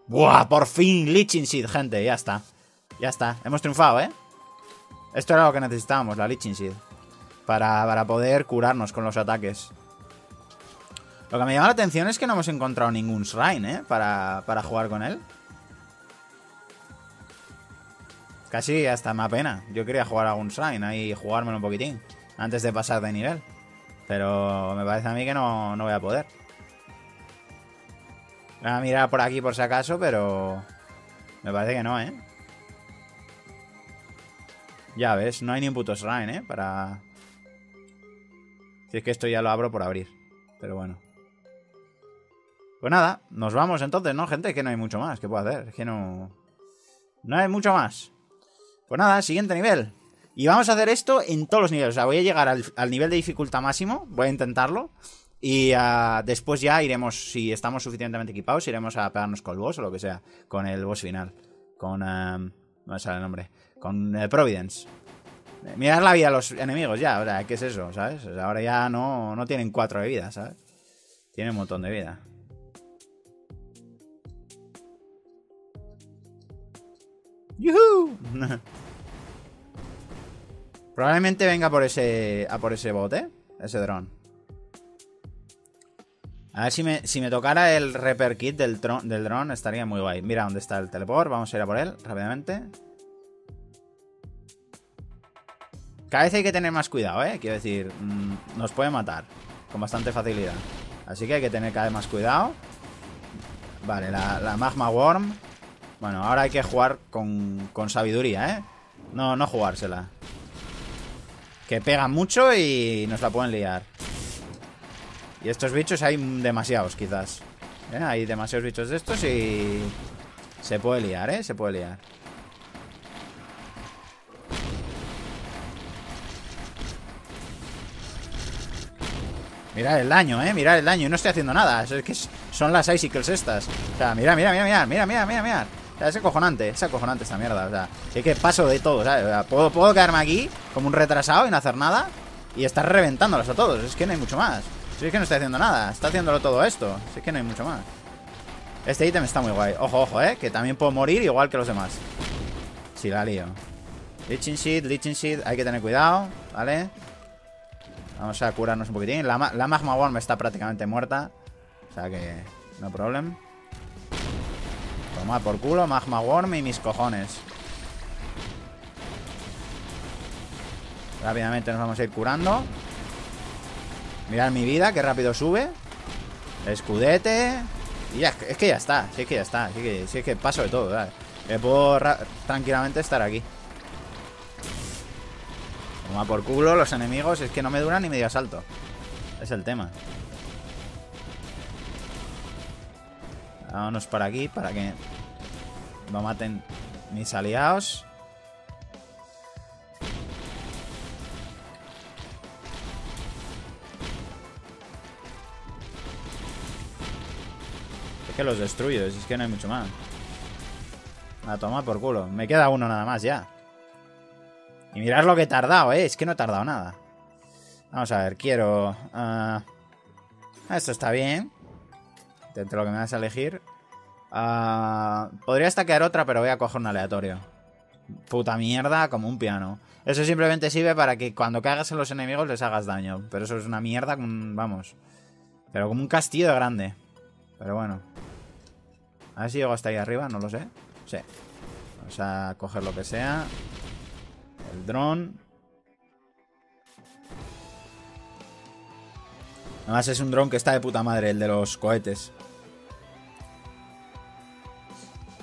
¡Buah! Por fin, Leeching Seed, gente. Ya está. Ya está. Hemos triunfado, ¿eh? Esto era lo que necesitábamos, la Leeching Seed. Para, para poder curarnos con los ataques. Lo que me llama la atención es que no hemos encontrado ningún Shrine, ¿eh? Para, para jugar con él. Casi hasta me apena. Yo quería jugar a algún Shrine ahí y jugármelo un poquitín. Antes de pasar de nivel. Pero me parece a mí que no, voy a poder. Voy a mirar por aquí por si acaso, pero... Me parece que no, ¿eh? Ya ves, no hay ni un puto shrine, ¿eh? Para... Si es que esto ya lo abro por abrir. Pero bueno. Pues nada, nos vamos entonces, ¿no, gente? Que no hay mucho más que puedo hacer. Es que no... No hay mucho más. Pues nada, siguiente nivel. Y vamos a hacer esto en todos los niveles. O sea, voy a llegar al, nivel de dificultad máximo. Voy a intentarlo. Y ah, después ya iremos, si estamos suficientemente equipados, iremos a pegarnos con el boss o lo que sea. Con el boss final. Con... no me sale el nombre. Con eh, Providence. Mirad la vida a los enemigos ya. O sea, ¿qué es eso? ¿Sabes? ahora ya no, no tienen cuatro de vida, ¿sabes? Tienen un montón de vida. ¡Yuhu! Probablemente venga por ese, a por ese bote, ese dron. A ver si me, si me tocara el repair kit del, del dron, estaría muy guay. Mira dónde está el teleport, vamos a ir a por él rápidamente. Cada vez hay que tener más cuidado, ¿eh? Quiero decir, mm, nos puede matar con bastante facilidad. Así que hay que tener cada vez más cuidado. Vale, la, la Magma Worm. Bueno, ahora hay que jugar con, con sabiduría, ¿eh? No, no jugársela. Que pegan mucho y nos la pueden liar. Y estos bichos hay demasiados, quizás. ¿Eh? Hay demasiados bichos de estos y... Se puede liar, ¿eh? Se puede liar. Mirad el daño, ¿eh? Mirad el daño. Y no estoy haciendo nada. Es que son las icicles estas. O sea, mira, mira, mira, mira, mira, mira, mira, mira. Sea, es acojonante, es acojonante esta mierda. O sea, sí que paso de todo, ¿sabes? O sea, puedo, puedo quedarme aquí como un retrasado y no hacer nada y estar reventándolos a todos. Es que no hay mucho más. Si es que no estoy haciendo nada, está haciéndolo todo esto. Si es que no hay mucho más. Este ítem está muy guay. Ojo, ojo, eh, que también puedo morir igual que los demás. Si la lío. Leeching Sheet, Leeching Sheet, hay que tener cuidado, ¿vale? Vamos a curarnos un poquitín. La, la Magma Worm está prácticamente muerta. O sea que no problem. Toma por culo, Magma Worm y mis cojones. Rápidamente nos vamos a ir curando. Mirad mi vida, que rápido sube. Escudete. Y es que ya está, sí es que ya está. Sí que, es que paso de todo, ¿vale? puedo tranquilamente estar aquí. Toma por culo los enemigos, es que no me duran ni medio asalto. Es el tema. Vámonos para aquí para que no maten mis aliados. Es que los destruyo, es que no hay mucho más. A tomar por culo. Me queda uno nada más ya. Y mirad lo que he tardado, ¿eh? Es que no he tardado nada. Vamos a ver, quiero... Uh, esto está bien. De lo que me vas a elegir. Uh, podría quedar otra, pero voy a coger un aleatorio. Puta mierda, como un piano. Eso simplemente sirve para que cuando caigas en los enemigos les hagas daño. Pero eso es una mierda, vamos. Pero como un castillo de grande. Pero bueno. A ver si llego hasta ahí arriba, no lo sé. Sí. Vamos a coger lo que sea. El dron. Además es un dron que está de puta madre, el de los cohetes.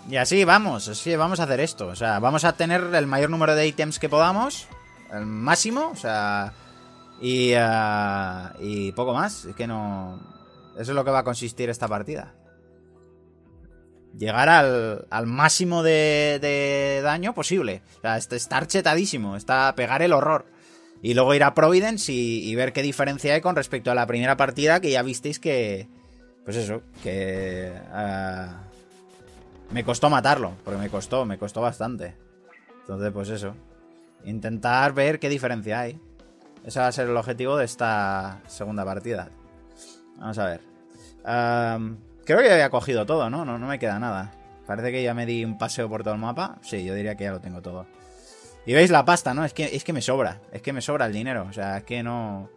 Y así vamos, así vamos a hacer esto. O sea, vamos a tener el mayor número de ítems que podamos. El máximo, o sea... Y, uh, y poco más. Es que no... Eso es lo que va a consistir esta partida llegar al, al máximo de, de, daño posible. O sea, estar chetadísimo, está pegar el horror. Y luego ir a Providence y, ver qué diferencia hay con respecto a la primera partida que ya visteis que... Pues eso, que... Uh, me costó matarlo, porque me costó, me costó bastante. Entonces, pues eso. Intentar ver qué diferencia hay. Ese va a ser el objetivo de esta segunda partida. Vamos a ver. Creo que ya había cogido todo, ¿no? ¿no? No me queda nada. Parece que ya me di un paseo por todo el mapa. Sí, yo diría que ya lo tengo todo. Y veis la pasta, ¿no? Es que, es que me sobra. Es que me sobra el dinero. O sea, es que no...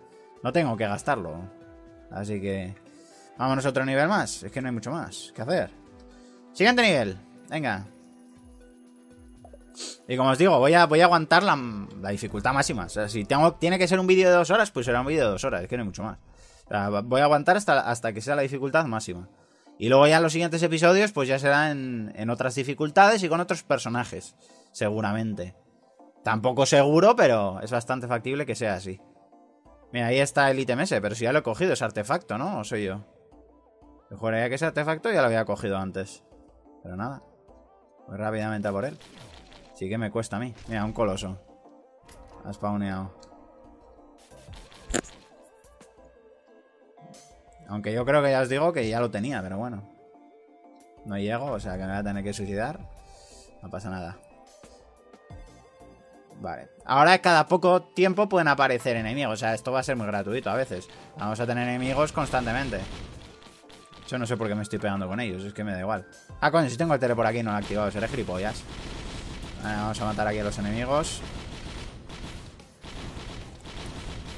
No tengo que gastarlo. Así que... Vámonos a otro nivel más. Es que no hay mucho más que hacer. Siguiente nivel. Venga. Y como os digo, voy a, voy a aguantar la, la dificultad máxima. O sea, si tengo, tiene que ser un vídeo de dos horas, pues será un vídeo de dos horas. Es que no hay mucho más. O sea, voy a aguantar hasta, hasta que sea la dificultad máxima. Y luego ya en los siguientes episodios, pues ya será en, otras dificultades y con otros personajes, seguramente. Tampoco seguro, pero es bastante factible que sea así. Mira, ahí está el ítem ese, pero si ya lo he cogido, es artefacto, ¿no? ¿O soy yo? Yo juraría que ese artefacto ya lo había cogido antes. Pero nada. Voy rápidamente a por él. Sí que me cuesta a mí. Mira, un coloso. Ha spawneado. Aunque yo creo que ya os digo que ya lo tenía, pero bueno. No llego, o sea que me voy a tener que suicidar. No pasa nada. Vale. Ahora cada poco tiempo pueden aparecer enemigos. O sea, esto va a ser muy gratuito a veces. Vamos a tener enemigos constantemente. Yo no sé por qué me estoy pegando con ellos. Es que me da igual. Ah, coño, si tengo el tele por aquí no lo he activado. Seré gilipollas. vamos a matar aquí a los enemigos.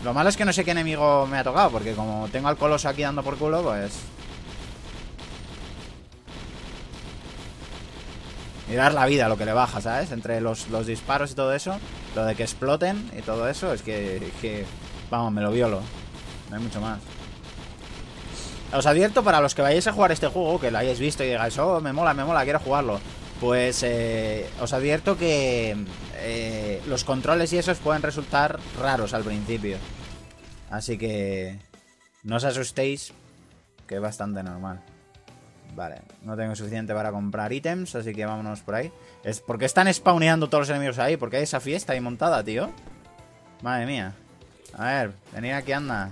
Lo malo es que no sé qué enemigo me ha tocado, porque como tengo al coloso aquí dando por culo, pues... Mirar la vida, lo que le baja, ¿sabes? Entre los, disparos y todo eso, lo de que exploten y todo eso, es que, que... Vamos, me lo violo. No hay mucho más. Os advierto para los que vayáis a jugar este juego, que lo hayáis visto y digáis, oh, me mola, me mola, quiero jugarlo. Pues eh, os advierto que eh, los controles y esos pueden resultar raros al principio. Así que no os asustéis, que es bastante normal. Vale, no tengo suficiente para comprar ítems, así que vámonos por ahí. Es porque están spawneando todos los enemigos ahí, porque hay esa fiesta ahí montada, tío. Madre mía. A ver, venid aquí, anda.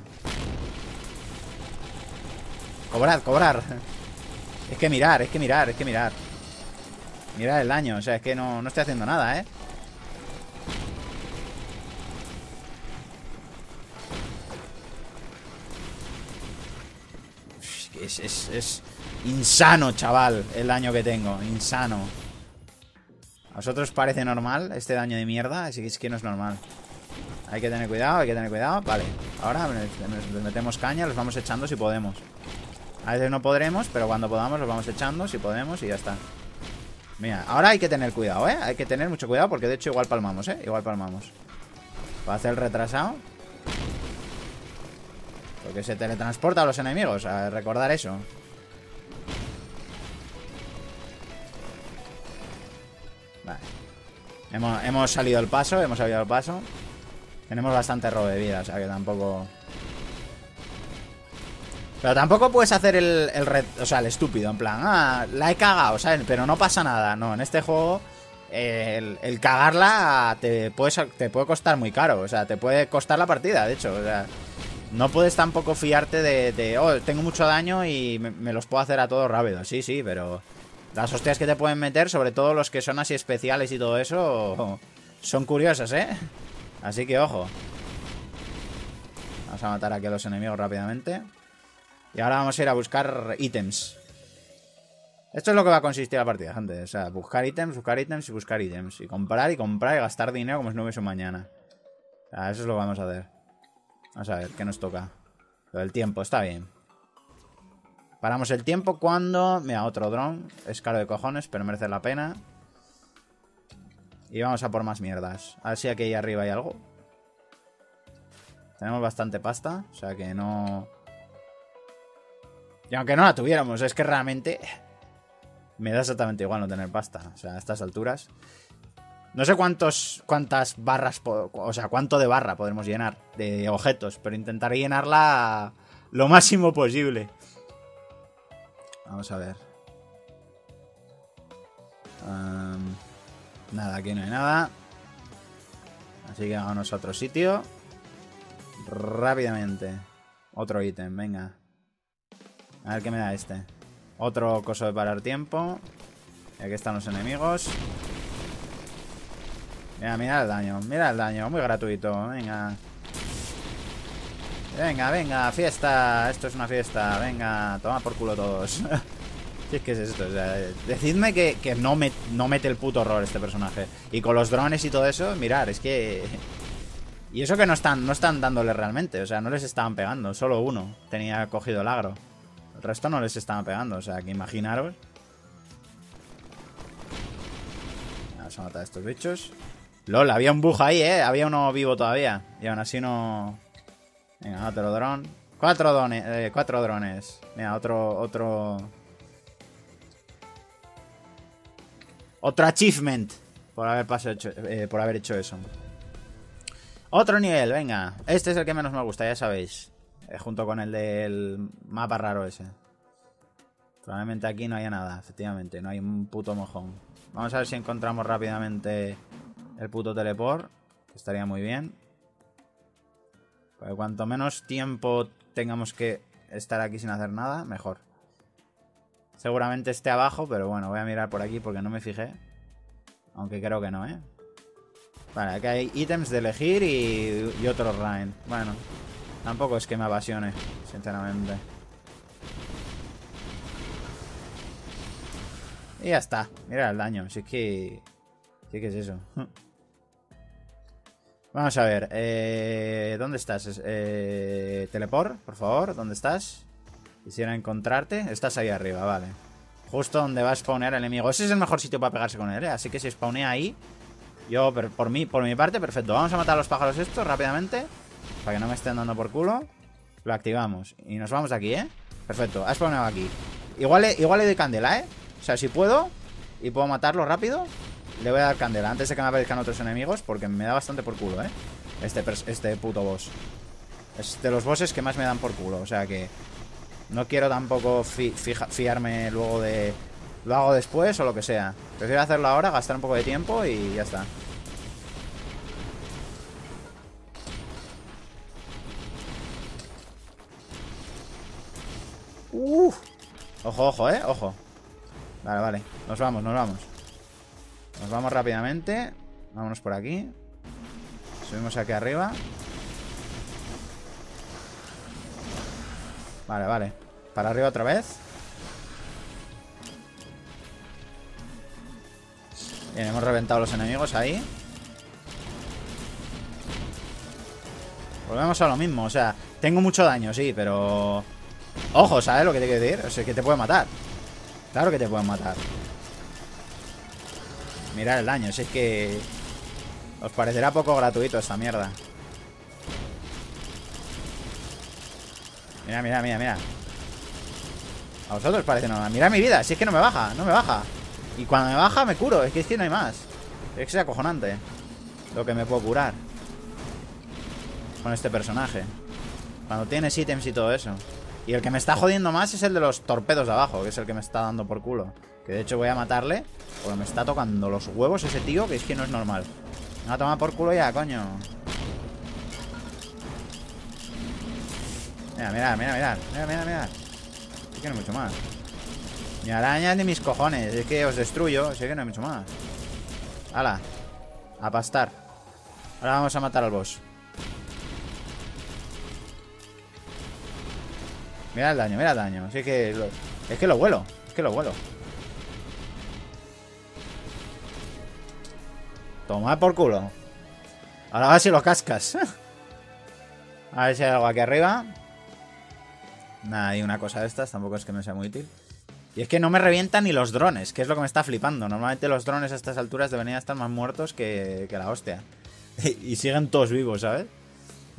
Cobrar, cobrar. Es que mirar, es que mirar, es que mirar. Mirar el daño, o sea, es que no, no estoy haciendo nada, ¿eh? Es, es, es insano, chaval, el daño que tengo. Insano. ¿A vosotros parece normal este daño de mierda? Así que es que no es normal. Hay que tener cuidado, hay que tener cuidado. Vale, ahora les metemos caña, los vamos echando si podemos. A veces no podremos, pero cuando podamos los vamos echando si podemos y ya está. Mira, ahora hay que tener cuidado, ¿eh? Hay que tener mucho cuidado porque de hecho igual palmamos, ¿eh? Igual palmamos. Va a hacer retrasado. Porque se teletransporta a los enemigos, a recordar eso. Vale. Hemos, hemos salido el paso, hemos salido el paso. Tenemos bastante robo de vida, o sea que tampoco... Pero tampoco puedes hacer el, red, o sea, el estúpido, en plan, ah, la he cagado, ¿sabes? Pero no pasa nada, no, en este juego el, cagarla te, te puede costar muy caro, o sea, te puede costar la partida, de hecho, o sea, no puedes tampoco fiarte de, oh, tengo mucho daño y me, los puedo hacer a todos rápido, sí, sí, pero las hostias que te pueden meter, sobre todo los que son así especiales y todo eso, son curiosas, ¿eh? Así que ojo. Vamos a matar aquí a los enemigos rápidamente. Y ahora vamos a ir a buscar ítems. Esto es lo que va a consistir la partida, gente. O sea, buscar ítems, buscar ítems y buscar ítems. Y comprar y comprar y gastar dinero como si no hubiese mañana. O sea, eso es lo que vamos a hacer. Vamos a ver, ¿qué nos toca? Lo del tiempo, está bien. Paramos el tiempo cuando... Mira, otro dron. Es caro de cojones, pero merece la pena. Y vamos a por más mierdas. A ver si aquí arriba hay algo. Tenemos bastante pasta, o sea que no... Y aunque no la tuviéramos, es que realmente me da exactamente igual no tener pasta. O sea, a estas alturas. No sé cuántos, cuántas barras, o sea, cuánto de barra podremos llenar de objetos, pero intentaré llenarla lo máximo posible. Vamos a ver. nada, aquí no hay nada. Así que vámonos a otro sitio. Rápidamente. Otro ítem, venga. A ver qué me da este. Otro coso de parar tiempo. Y aquí están los enemigos. Mira, mira el daño. Mira el daño. Muy gratuito. Venga. Venga, venga. Fiesta. Esto es una fiesta. Venga. Toma por culo todos. ¿Qué es que es esto? decidme que, no, me, no mete el puto horror este personaje. Y con los drones y todo eso, mirar, es que... Y eso que no están, no están dándole realmente. O sea, no les estaban pegando. Solo uno tenía cogido el agro. El resto no les estaban pegando, o sea, que imaginaros. Vamos a matar a estos bichos. LOL, había un bug ahí, ¿eh? Había uno vivo todavía. Y aún así no... Venga, otro dron. Cuatro, drones, eh, cuatro drones. Mira, otro... Otro... Otro achievement. Por haber, hecho, eh, por haber hecho eso. Otro nivel, venga. Este es el que menos me gusta, ya sabéis. Junto con el del mapa raro ese. Probablemente aquí no haya nada, efectivamente. No hay un puto mojón. Vamos a ver si encontramos rápidamente el puto teleport. Estaría muy bien. Porque cuanto menos tiempo tengamos que estar aquí sin hacer nada, mejor. Seguramente esté abajo, pero bueno, voy a mirar por aquí porque no me fijé. Aunque creo que no, ¿eh? Vale, aquí hay ítems de elegir y, y otro Ryan. Bueno, Tampoco es que me apasione, sinceramente. Y ya está. Mira el daño. Si es que... Sí que es eso. Vamos a ver. Eh, ¿Dónde estás? Eh, teleport, por favor. ¿Dónde estás? Quisiera encontrarte. Estás ahí arriba, vale. Justo donde va a spawnear el enemigo. Ese es el mejor sitio para pegarse con él, ¿eh? Así que si spawnea ahí... Yo, por, mí, por mi parte, perfecto. Vamos a matar a los pájaros estos rápidamente. Para que no me estén dando por culo. Lo activamos. Y nos vamos aquí, ¿eh? Perfecto, ha spawnado aquí. Igual igual le doy candela, ¿eh? O sea, si puedo y puedo matarlo rápido, le voy a dar candela antes de que me aparezcan otros enemigos porque me da bastante por culo, ¿eh? Este, este puto boss. Es de los bosses que más me dan por culo. O sea que no quiero tampoco fiarme luego de... Lo hago después o lo que sea. Prefiero hacerlo ahora, gastar un poco de tiempo y ya está. Ojo, ojo, eh, ojo. Vale, vale. Nos vamos, nos vamos. Nos vamos rápidamente. Vámonos por aquí. Subimos aquí arriba. Vale, vale. Para arriba otra vez. Bien, hemos reventado los enemigos ahí. Volvemos a lo mismo, o sea, tengo mucho daño, sí, pero... Ojo, ¿sabes lo que te quiero decir? O sea, que te puede matar. Claro que te pueden matar. Mirad el daño, si es que... Os parecerá poco gratuito esta mierda. Mira, mira, mira, mira. A vosotros parece normal. Mira mi vida, si es que no me baja, no me baja. Y cuando me baja me curo, es que es que no hay más. Es que es acojonante. Lo que me puedo curar. Con este personaje. Cuando tienes ítems y todo eso. Y el que me está jodiendo más es el de los torpedos de abajo, que es el que me está dando por culo. Que de hecho voy a matarle, porque me está tocando los huevos ese tío, que es que no es normal. Me va a tomar por culo ya, coño. Mira, mira, mira, mira, mira, mira, mira. Es que no hay mucho más. Ni arañas ni mis cojones, es que os destruyo, es que no hay mucho más. Hala, a pastar. Ahora vamos a matar al boss. Mira el daño, mira el daño. es que lo, es que lo vuelo. Es que lo vuelo. Toma por culo. Ahora a ver si lo cascas. a ver si hay algo aquí arriba. Nada, hay una cosa de estas. Tampoco es que me sea muy útil. Y es que no me revientan ni los drones, que es lo que me está flipando. Normalmente los drones a estas alturas deberían estar más muertos que, que la hostia. y siguen todos vivos, ¿sabes?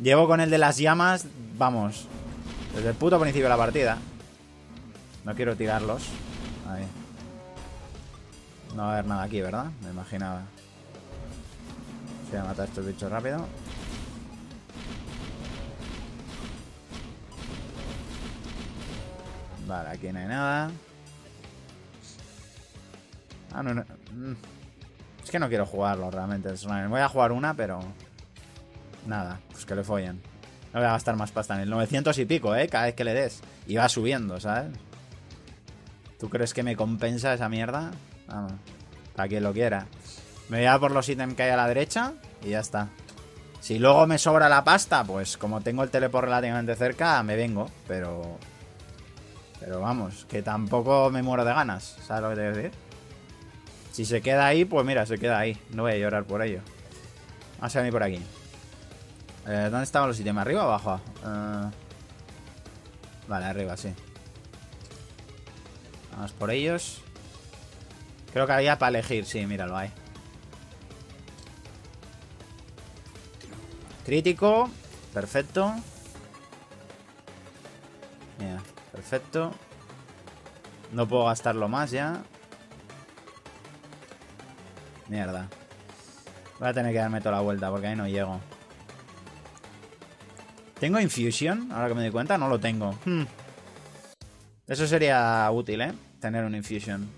Llevo con el de las llamas, vamos, desde el puto principio de la partida. No quiero tirarlos. Ahí. No va a haber nada aquí, ¿verdad? Me imaginaba. Voy a matar a estos bichos rápido. Vale, aquí no hay nada. Ah, no, no. Mm. Es que no quiero jugarlo realmente. Voy a jugar una, pero... Nada, pues que le follen. No voy a gastar más pasta en el 900 y pico, ¿eh? Cada vez que le des. Y va subiendo, ¿sabes? ¿Tú crees que me compensa esa mierda? Vamos. Para quien lo quiera. Me voy a por los ítems que hay a la derecha y ya está. Si luego me sobra la pasta, pues como tengo el teleport relativamente cerca, me vengo. Pero... Pero vamos, que tampoco me muero de ganas. ¿Sabes lo que te a decir? Si se queda ahí, pues mira, se queda ahí. No voy a llorar por ello. Vamos a venir por aquí. Eh, ¿Dónde estaban los ítems? ¿Arriba o abajo? Eh, vale, arriba, sí. Vamos por ellos. Creo que había para elegir, sí, míralo, ahí. Crítico. Perfecto. Mira, perfecto. No puedo gastarlo más ya. Mierda. Voy a tener que darme toda la vuelta porque ahí no llego. ¿Tengo Infusion? Ahora que me doy cuenta, no lo tengo. Hmm. Eso sería útil, ¿eh? Tener un Infusion.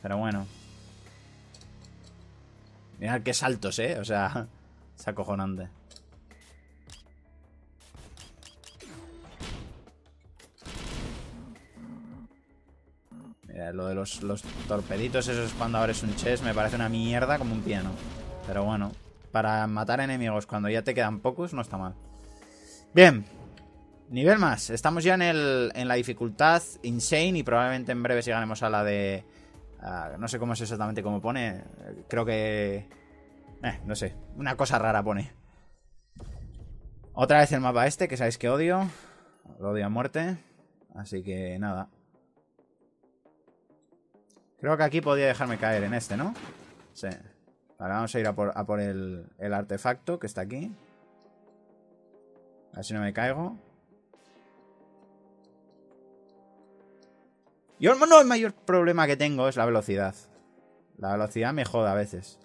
Pero bueno. Mirad qué saltos, ¿eh? O sea, es acojonante. Mira, lo de los, los torpeditos, eso es cuando abres un chest, me parece una mierda como un piano. Pero bueno, para matar enemigos cuando ya te quedan pocos no está mal. Bien. Nivel más. Estamos ya en, el, en la dificultad Insane y probablemente en breve llegaremos a la de... no sé cómo es exactamente cómo pone. Creo que... Eh, no sé. Una cosa rara pone. Otra vez el mapa este, que sabéis que odio. Lo odio a muerte. Así que nada. Creo que aquí podría dejarme caer en este, ¿no? Sí. Vale, vamos a ir a por, a por el, el artefacto que está aquí. A ver si no me caigo. Yo no, el mayor problema que tengo es la velocidad. La velocidad me jode a veces.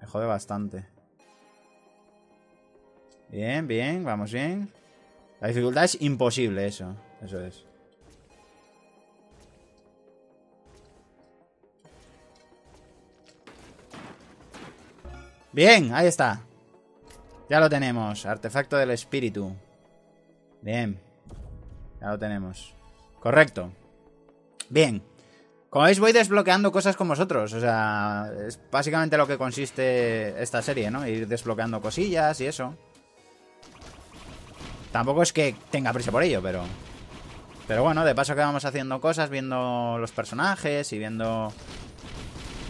Me jode bastante. Bien, bien, vamos bien. La dificultad es imposible, eso. Eso es. Bien, ahí está. Ya lo tenemos. Artefacto del espíritu. Bien. Ya lo tenemos. Correcto. Bien. Como veis, voy desbloqueando cosas con vosotros. O sea, es básicamente lo que consiste esta serie, ¿no? Ir desbloqueando cosillas y eso. Tampoco es que tenga prisa por ello, pero... Pero bueno, de paso que vamos haciendo cosas, viendo los personajes y viendo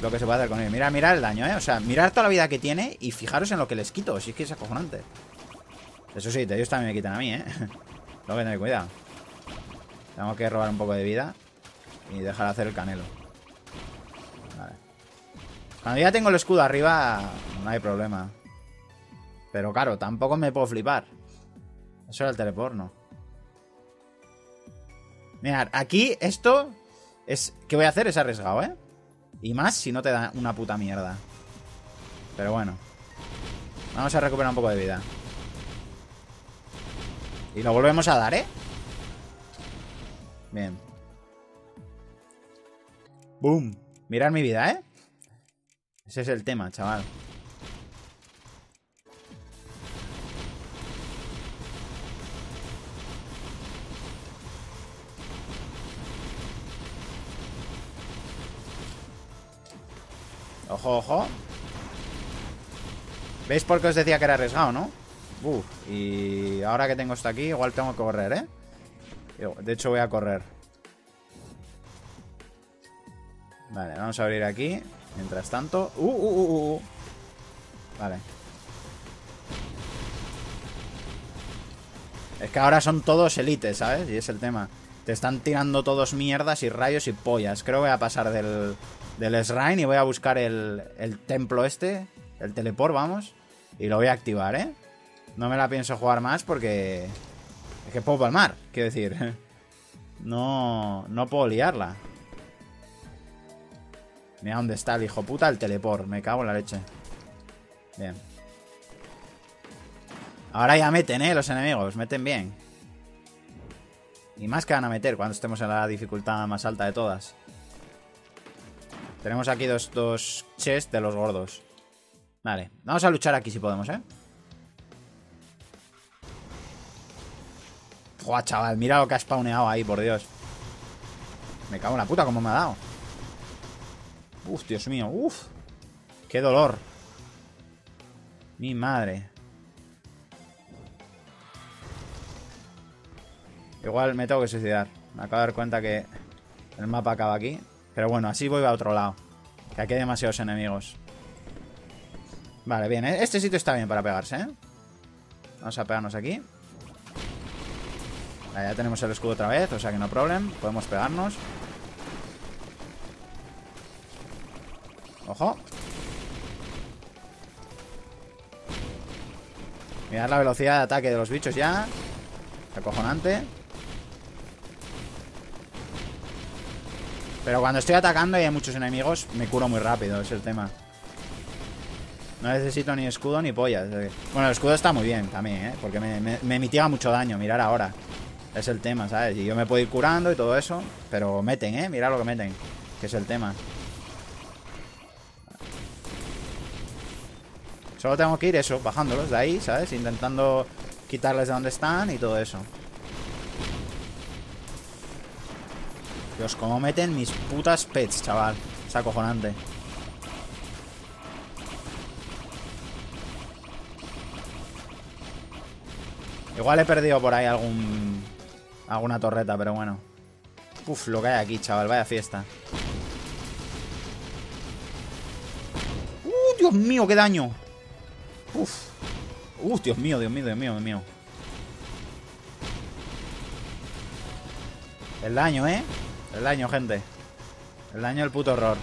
lo que se puede hacer con ellos. Mira, mira el daño, ¿eh? O sea, mirar toda la vida que tiene y fijaros en lo que les quito. Si es que es acojonante. Eso sí, ellos también me quitan a mí, ¿eh? Tengo que tener cuidado. Tengo que robar un poco de vida y dejar de hacer el canelo. Vale. Cuando ya tengo el escudo arriba, no hay problema. Pero claro, tampoco me puedo flipar. Eso era el teleport, ¿no? Mirad, aquí esto es... ¿Qué voy a hacer? Es arriesgado, ¿eh? Y más si no te da una puta mierda. Pero bueno. Vamos a recuperar un poco de vida. Y lo volvemos a dar, ¿eh? Bien. ¡Boom! Mirad mi vida, ¿eh? Ese es el tema, chaval. Ojo, ojo. ¿Veis por qué os decía que era arriesgado, no? Uf, y ahora que tengo esto aquí, igual tengo que correr, ¿eh? De hecho voy a correr. Vale, vamos a abrir aquí. Mientras tanto... ¡Uh, uh, uh, uh! uh. Vale. Es que ahora son todos élites, ¿sabes? Y es el tema. Te están tirando todos mierdas y rayos y pollas. Creo que voy a pasar del, del Shrine y voy a buscar el, el templo este. El teleport, vamos. Y lo voy a activar, ¿eh? No me la pienso jugar más porque... Es que puedo palmar, quiero decir. No, no puedo liarla. Mira dónde está el hijo puta el teleport. Me cago en la leche. Bien. Ahora ya meten, ¿eh? Los enemigos. Meten bien. Y más que van a meter cuando estemos en la dificultad más alta de todas. Tenemos aquí dos, dos chests de los gordos. Vale. Vamos a luchar aquí si podemos, ¿eh? Buah, chaval. Mira lo que ha spawneado ahí, por Dios. Me cago en la puta, cómo me ha dado. Uf, Dios mío, uf. Qué dolor. Mi madre. Igual me tengo que suicidar. Me acabo de dar cuenta que el mapa acaba aquí. Pero bueno, así voy a otro lado. Que aquí hay demasiados enemigos. Vale, bien. ¿eh? Este sitio está bien para pegarse, ¿eh? Vamos a pegarnos aquí. Vale, ya tenemos el escudo otra vez, o sea que no problem. Podemos pegarnos. Ojo. Mirad la velocidad de ataque de los bichos ya. Acojonante. Pero cuando estoy atacando y hay muchos enemigos, me curo muy rápido, es el tema. No necesito ni escudo ni pollas. Bueno, el escudo está muy bien también, ¿eh? Porque me, me mitiga mucho daño, mirar ahora. Es el tema, ¿sabes? Y yo me puedo ir curando y todo eso. Pero meten, ¿eh? Mirad lo que meten. Que es el tema. Solo tengo que ir eso, bajándolos de ahí, ¿sabes? Intentando quitarles de donde están y todo eso. Dios, cómo meten mis putas pets, chaval. Es acojonante. Igual he perdido por ahí algún... Alguna torreta, pero bueno. Uf, lo que hay aquí, chaval. Vaya fiesta. ¡Uh, Dios mío, qué daño! Uf. Uf, Dios mío, Dios mío, Dios mío, Dios mío. El daño, ¿eh? El daño, gente. El daño del puto horror.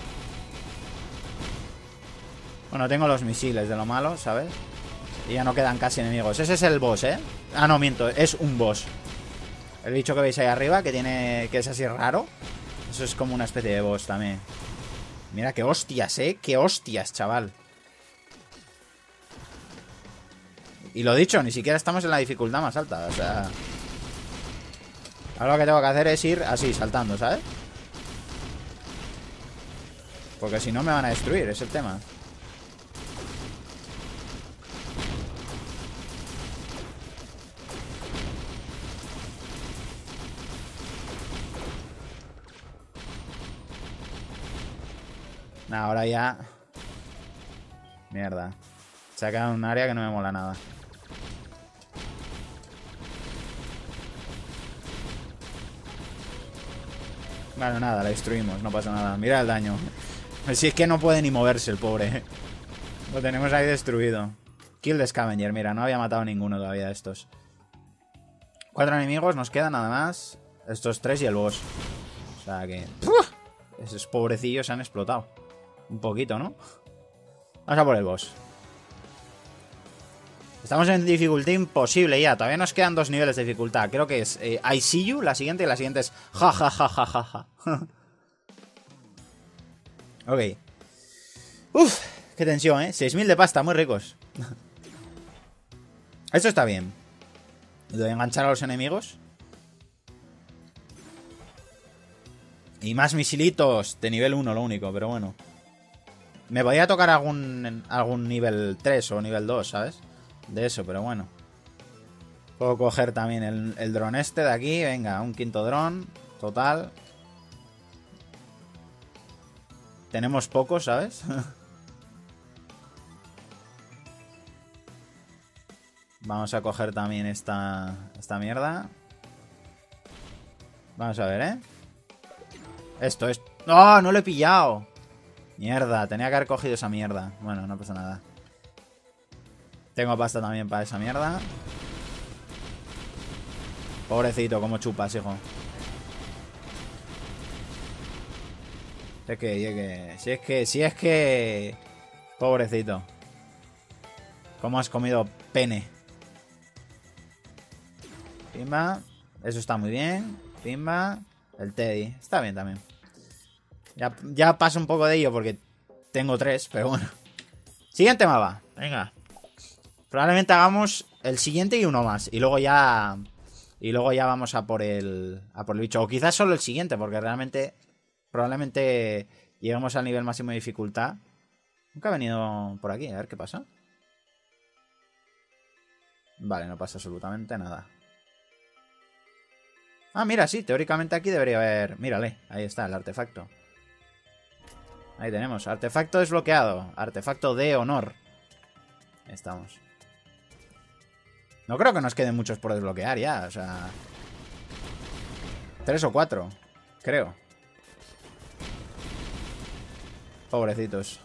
Bueno, tengo los misiles de lo malo, ¿sabes? Y ya no quedan casi enemigos. Ese es el boss, ¿eh? Ah, no, miento. Es un boss. El bicho que veis ahí arriba, que tiene... Que es así raro. Eso es como una especie de boss también. Mira, qué hostias, ¿eh? Qué hostias, chaval. Y lo dicho, ni siquiera estamos en la dificultad más alta. O sea... Ahora lo que tengo que hacer es ir así, saltando, ¿sabes? Porque si no me van a destruir, es el tema. Nah, ahora ya... Mierda. Se ha quedado en un área que no me mola nada. Bueno, nada, la destruimos, no pasa nada. Mira el daño. Si es que no puede ni moverse el pobre. Lo tenemos ahí destruido. Kill de Scavenger, mira, no había matado ninguno todavía de estos. Cuatro enemigos, nos quedan nada más. Estos tres y el boss. O sea que... Esos pobrecillos se han explotado. Un poquito, ¿no? Vamos a por el boss. Estamos en dificultad imposible ya. Todavía nos quedan dos niveles de dificultad. Creo que es eh, I see you, la siguiente, y la siguiente es ja ja ja ja ja ja. ok. Uf, qué tensión, ¿eh? 6.000 de pasta, muy ricos. Esto está bien. De enganchar a los enemigos. Y más misilitos de nivel 1, lo único, pero bueno. Me podría tocar algún, algún nivel 3 o nivel 2, ¿sabes? De eso, pero bueno. Puedo coger también el, el dron este de aquí. Venga, un quinto dron. Total. Tenemos pocos, ¿sabes? Vamos a coger también esta, esta mierda. Vamos a ver, ¿eh? Esto es... ¡No! ¡No lo he pillado! Mierda, tenía que haber cogido esa mierda. Bueno, no pasa nada. Tengo pasta también para esa mierda. Pobrecito, como chupas, hijo. Que, es que, si es que, si es que... Pobrecito. ¿Cómo has comido pene? Pimba. Eso está muy bien. Pimba. El Teddy. Está bien también. Ya, ya paso un poco de ello porque tengo tres, pero bueno. Siguiente mapa. Venga. Probablemente hagamos el siguiente y uno más. Y luego ya. Y luego ya vamos a por el. A por el bicho. O quizás solo el siguiente, porque realmente. Probablemente lleguemos al nivel máximo de dificultad. Nunca ha venido por aquí, a ver qué pasa. Vale, no pasa absolutamente nada. Ah, mira, sí, teóricamente aquí debería haber... Mírale, ahí está el artefacto. Ahí tenemos, artefacto desbloqueado. Artefacto de honor. Ahí estamos. No creo que nos queden muchos por desbloquear ya, o sea... Tres o cuatro, creo. Pobrecitos.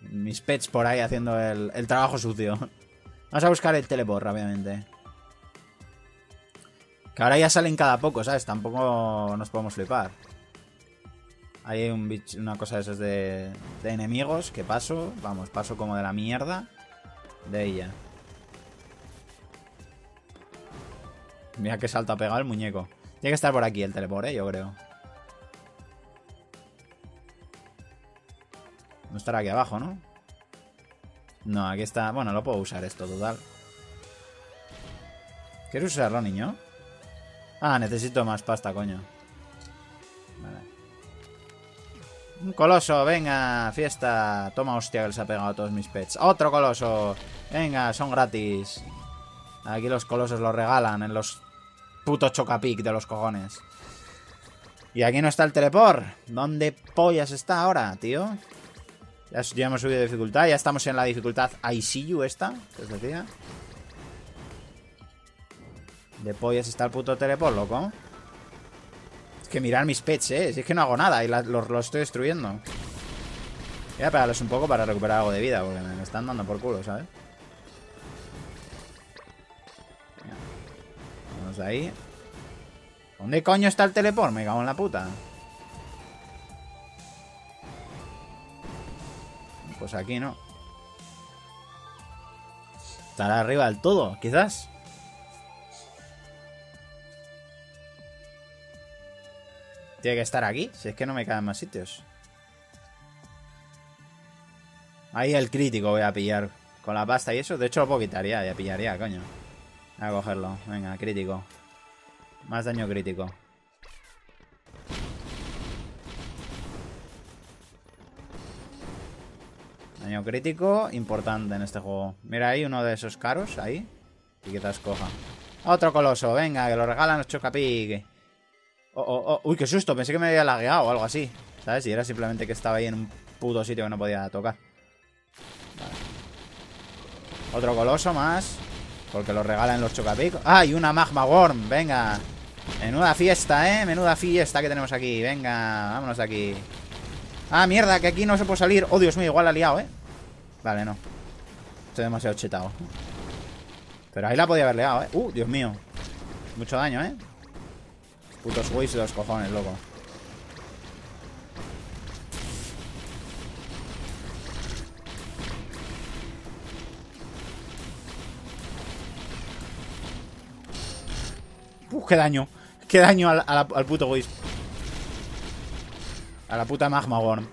Mis pets por ahí haciendo el, trabajo sucio. Vamos a buscar el teleport rápidamente. Que ahora ya salen cada poco, ¿sabes? Tampoco nos podemos flipar. Ahí hay un bicho, una cosa de esas de, de enemigos que paso. Vamos, paso como de la mierda de ella. Mira qué salto ha pegado el muñeco. Tiene que estar por aquí el teleport, ¿eh? Yo creo. No estará aquí abajo, ¿no? No, aquí está... Bueno, lo puedo usar esto, total. ¿Quieres usarlo, niño? Ah, necesito más pasta, coño. Vale. Un coloso, venga, fiesta. Toma hostia que les ha pegado a todos mis pets. Otro coloso. Venga, son gratis. Aquí los colosos los regalan en los putos chocapic de los cojones. Y aquí no está el teleport. ¿Dónde pollas está ahora, tío? Ya, ya hemos subido dificultad. Ya estamos en la dificultad I see you esta, que os decía. De pollas está el puto teleport, loco. Que mirar mis pets, eh. Si es que no hago nada y los lo estoy destruyendo. Voy a pegarles un poco para recuperar algo de vida, porque me están dando por culo, ¿sabes? Vamos ahí. ¿Dónde coño está el teleport? Me cago en la puta. Pues aquí no. Estará arriba del todo, quizás. Tiene que estar aquí, si es que no me caen más sitios. Ahí el crítico voy a pillar con la pasta y eso. De hecho lo puedo quitar ya, ya pillaría, coño. Voy a cogerlo. Venga, crítico. Más daño crítico. Daño crítico importante en este juego. Mira ahí uno de esos caros, ahí. Y que te escoja. Otro coloso, venga, que lo regalan los chocapique. Oh, oh, oh. Uy, qué susto, pensé que me había lagueado o algo así. ¿Sabes? Y era simplemente que estaba ahí en un puto sitio que no podía tocar. Otro coloso más. Porque lo regalan los chocapicos. ¡Ah! Y una Magma Worm. Venga. Menuda fiesta, ¿eh? Menuda fiesta que tenemos aquí. Venga, vámonos de aquí. Ah, mierda, que aquí no se puede salir. Oh, Dios mío, igual la ha liado, ¿eh? Vale, no. Estoy demasiado chetado. Pero ahí la podía haber liado, ¿eh? Uh, Dios mío. Mucho daño, ¿eh? Putos whis de los cojones, loco. Uf, qué daño. Qué daño al, al, puto Wisp. A la puta Magma Worm.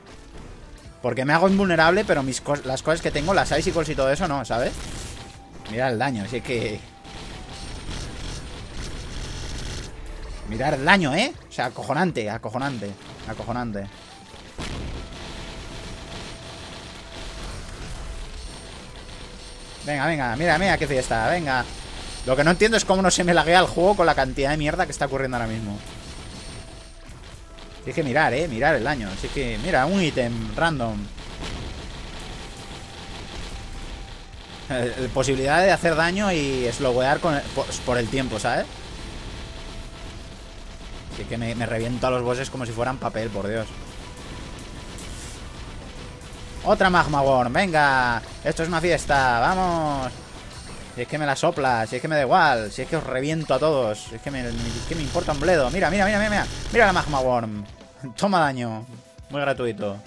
Porque me hago invulnerable, pero mis las cosas que tengo, las icicles y todo eso, no, ¿sabes? Mira el daño, así que... Mirar el daño, ¿eh? O sea, acojonante, acojonante, acojonante. Venga, venga, mira, mira qué fiesta, venga. Lo que no entiendo es cómo no se me laguea el juego con la cantidad de mierda que está ocurriendo ahora mismo. Tienes que mirar, eh, mirar el daño. Así que, mira, un ítem random. Eh, posibilidad de hacer daño y slowear por, el tiempo, ¿sabes? Así que me, reviento a los bosses como si fueran papel, por Dios. Otra Magma Worm, venga. Esto es una fiesta, vamos. Si es que me la sopla, si es que me da igual, si es que os reviento a todos, si es que me, que me importa un bledo. Mira, mira, mira, mira, mira. La Magma Worm. Toma daño. Muy gratuito.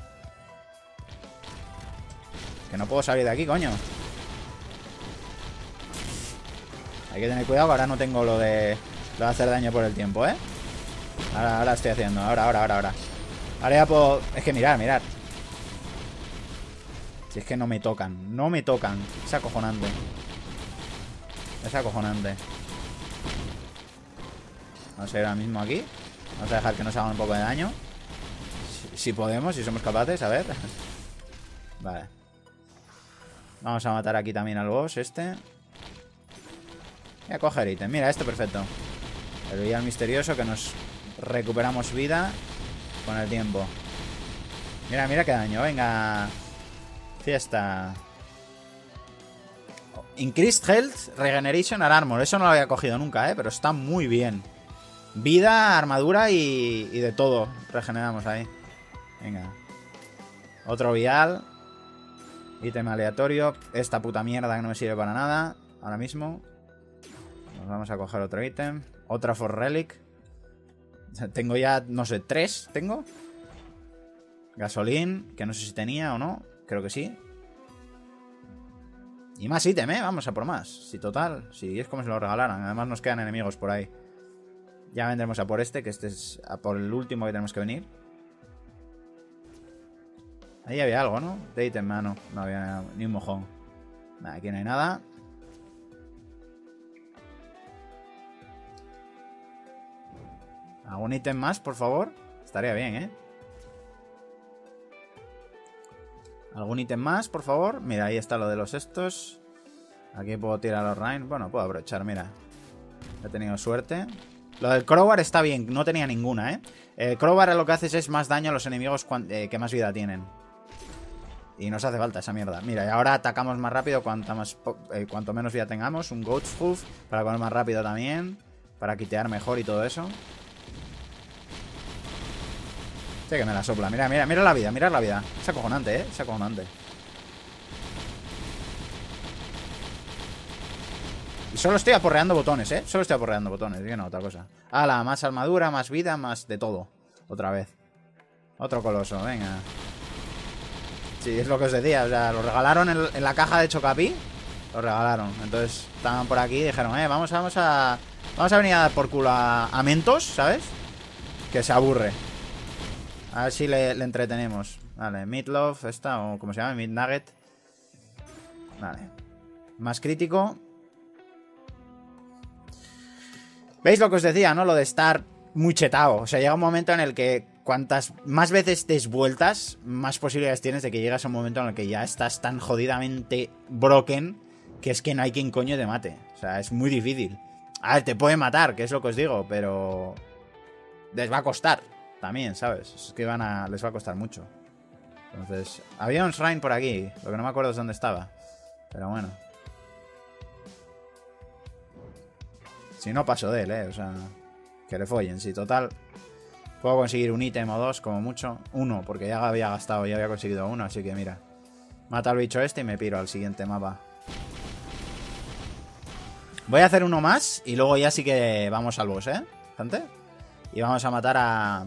Que no puedo salir de aquí, coño. Hay que tener cuidado que ahora no tengo lo de, lo de hacer daño por el tiempo, ¿eh? Ahora, ahora estoy haciendo. Ahora, ahora, ahora, ahora. Ahora ya puedo... Es que mirar, mirar. Si es que no me tocan. No me tocan. Es acojonante. Es acojonante. Vamos a ir ahora mismo aquí. Vamos a dejar que nos hagan un poco de daño. Si, podemos, si somos capaces, a ver. vale. Vamos a matar aquí también al boss este. Voy a coger ítem. Mira, esto perfecto. El vial misterioso que nos recuperamos vida con el tiempo. Mira, mira qué daño. Venga. Fiesta. Increased Health, Regeneration and Armor. Eso no lo había cogido nunca, ¿eh? Pero está muy bien. Vida, armadura y, y de todo. Regeneramos ahí. Venga. Otro vial. Ítem aleatorio. Esta puta mierda que no me sirve para nada. Ahora mismo. Nos vamos a coger otro ítem. Otra For Relic. Tengo ya, no sé, tres. ¿Tengo? Gasolín, que no sé si tenía o no. Creo que sí. Y más ítem, ¿eh? Vamos a por más. Si total, si es como si lo regalaran. Además nos quedan enemigos por ahí. Ya vendremos a por este, que este es por el último que tenemos que venir. Ahí había algo, ¿no? De ítem, mano. No había ni un mojón. aquí no hay nada. ¿Algún ítem más, por favor? Estaría bien, ¿eh? ¿Algún ítem más, por favor? Mira, ahí está lo de los estos. Aquí puedo tirar los Rain. Bueno, puedo aprovechar, mira. He tenido suerte. Lo del Crowbar está bien, no tenía ninguna, ¿eh? El Crowbar lo que haces es más daño a los enemigos eh, que más vida tienen. Y nos hace falta esa mierda. Mira, y ahora atacamos más rápido cuanto, más, eh, cuanto menos vida tengamos. Un Goat's Hoof para comer más rápido también. Para quitear mejor y todo eso. Que me la sopla. Mira, mira, mira la vida, mira la vida. Es acojonante, ¿eh? Es acojonante. Y solo estoy aporreando botones, ¿eh? Solo estoy aporreando botones, y no, otra cosa. Ala, más armadura, más vida, más de todo. Otra vez. Otro coloso, venga. Sí, es lo que os decía. O sea, lo regalaron en, la caja de Chocapi. Lo regalaron. Entonces, estaban por aquí y dijeron, eh, vamos, vamos a... Vamos a venir a dar por culo a, a Mentos, ¿sabes? Que se aburre. A ver si le, entretenemos. Vale, Meatloaf, esta, o como se llama, Meat Nugget. Vale. Más crítico. ¿Veis lo que os decía, no? Lo de estar muy chetado. O sea, llega un momento en el que cuantas más veces des vueltas, más posibilidades tienes de que llegas a un momento en el que ya estás tan jodidamente broken que es que no hay quien coño te mate. O sea, es muy difícil. A ver, te puede matar, que es lo que os digo, pero... Les va a costar. También, ¿sabes? Es que van a, les va a costar mucho. Entonces, había un shrine por aquí, lo que no me acuerdo es dónde estaba. Pero bueno. Si no paso de él, eh, o sea, que le follen, si total. Puedo conseguir un ítem o dos, como mucho. Uno, porque ya había gastado, ya había conseguido uno, así que mira. Mata al bicho este y me piro al siguiente mapa. Voy a hacer uno más y luego ya sí que vamos al boss, ¿eh? Gente. Y vamos a matar a,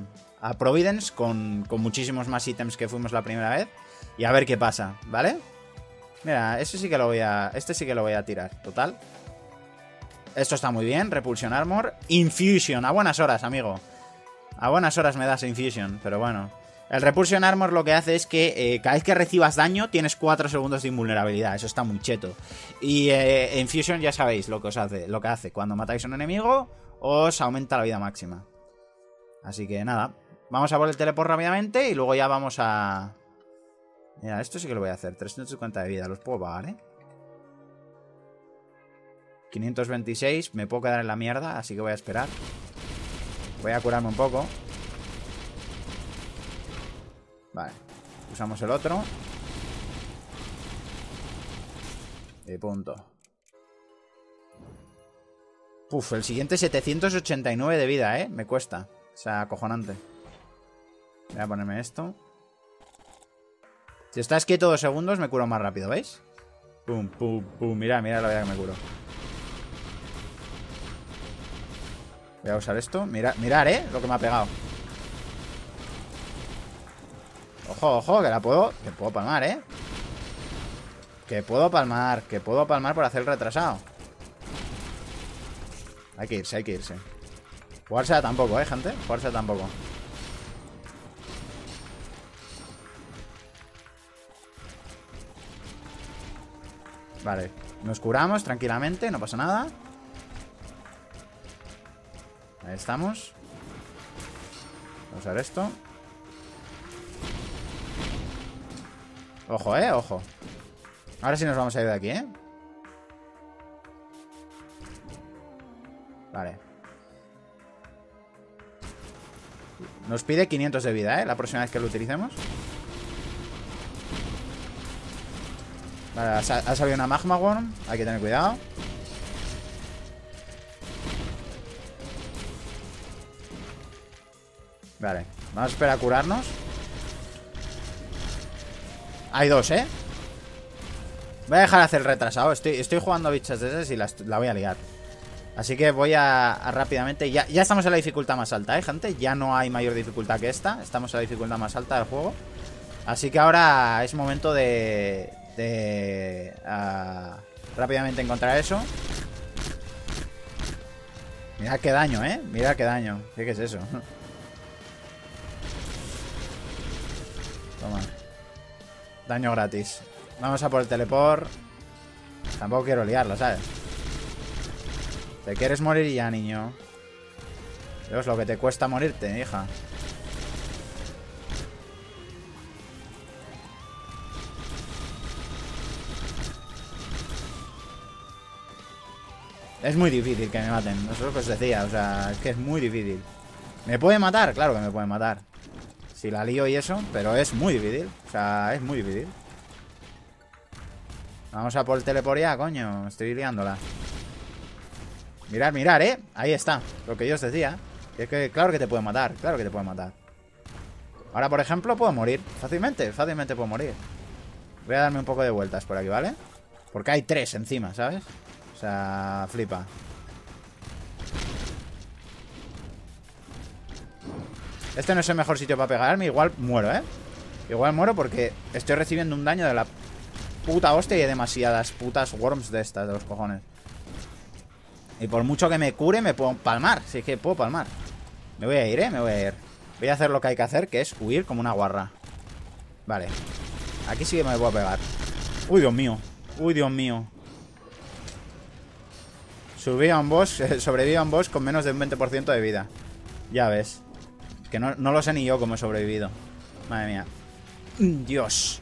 Providence con, con muchísimos más ítems que fuimos la primera vez. Y a ver qué pasa, ¿vale? Mira, este sí que lo voy a. Este sí que lo voy a tirar. Total. Esto está muy bien. Repulsion Armor. Infusion. A buenas horas, amigo. A buenas horas me das Infusion, pero bueno. El Repulsion Armor lo que hace es que eh, cada vez que recibas daño tienes 4 segundos de invulnerabilidad. Eso está muy cheto. Y eh, Infusion ya sabéis lo que os hace. Lo que hace. Cuando matáis a un enemigo, os aumenta la vida máxima. Así que nada. Vamos a por el teleport rápidamente y luego ya vamos a... Mira, esto sí que lo voy a hacer. 350 de vida. Los puedo pagar, ¿eh? 526. Me puedo quedar en la mierda, así que voy a esperar. Voy a curarme un poco. Vale. Usamos el otro. Y punto. Puf, el siguiente 789 de vida, ¿eh? Me cuesta. O sea, acojonante. Voy a ponerme esto. Si estás quieto dos segundos, me curo más rápido, ¿veis? Pum, pum, pum. Mira, mira la vida que me curo. Voy a usar esto. Mira, mirar, ¿eh? Lo que me ha pegado. Ojo, ojo, que la puedo... Que puedo palmar, ¿eh? Que puedo palmar. Que puedo palmar por hacer el retrasado. Hay que irse, hay que irse. Jugársela tampoco, ¿eh, gente? Jugársela tampoco. Vale, nos curamos tranquilamente, no pasa nada. Ahí estamos. Vamos a ver esto. Ojo, eh, ojo. Ahora sí nos vamos a ir de aquí, eh. Vale. Nos pide 500 de vida, ¿eh? La próxima vez que lo utilicemos. Vale, ha, salido una Magma Worm. Hay que tener cuidado. Vale, vamos a esperar a curarnos. Hay dos, ¿eh? Voy a dejar de hacer retrasado. Estoy, estoy jugando bichas de esas y la voy a liar. Así que voy a, rápidamente. Ya, ya, estamos en la dificultad más alta, ¿eh, gente? Ya no hay mayor dificultad que esta. Estamos en la dificultad más alta del juego. Así que ahora es momento de. de. rápidamente encontrar eso. Mira qué daño, ¿eh? Mira qué daño. ¿Qué, qué es eso? Toma. Daño gratis. Vamos a por el teleport. Tampoco quiero liarlo, ¿sabes? Te quieres morir ya, niño. Dios, lo que te cuesta morirte, hija. Es muy difícil que me maten. Eso es lo que os decía. O sea, es que es muy difícil. ¿Me puede matar? Claro que me puede matar. Si la lío y eso. Pero es muy difícil. O sea, es muy difícil. Vamos a por el teleport ya, coño. Estoy liándola. Mirar, mirar, ¿eh? Ahí está, lo que yo os decía es que claro que te puede matar, claro que te puede matar Ahora, por ejemplo, puedo morir Fácilmente, fácilmente puedo morir Voy a darme un poco de vueltas por aquí, ¿vale? Porque hay tres encima, ¿sabes? O sea, flipa Este no es el mejor sitio para pegarme Igual muero, ¿eh? Igual muero porque estoy recibiendo un daño de la puta hostia Y hay demasiadas putas worms de estas, de los cojones y por mucho que me cure, me puedo palmar. Si es que puedo palmar. Me voy a ir, ¿eh? Me voy a ir. Voy a hacer lo que hay que hacer, que es huir como una guarra. Vale. Aquí sí que me puedo pegar. Uy, Dios mío. Uy, Dios mío. Subí a un boss, sobreviví a un boss con menos de un 20% de vida. Ya ves. Que no, no lo sé ni yo cómo he sobrevivido. Madre mía. Dios.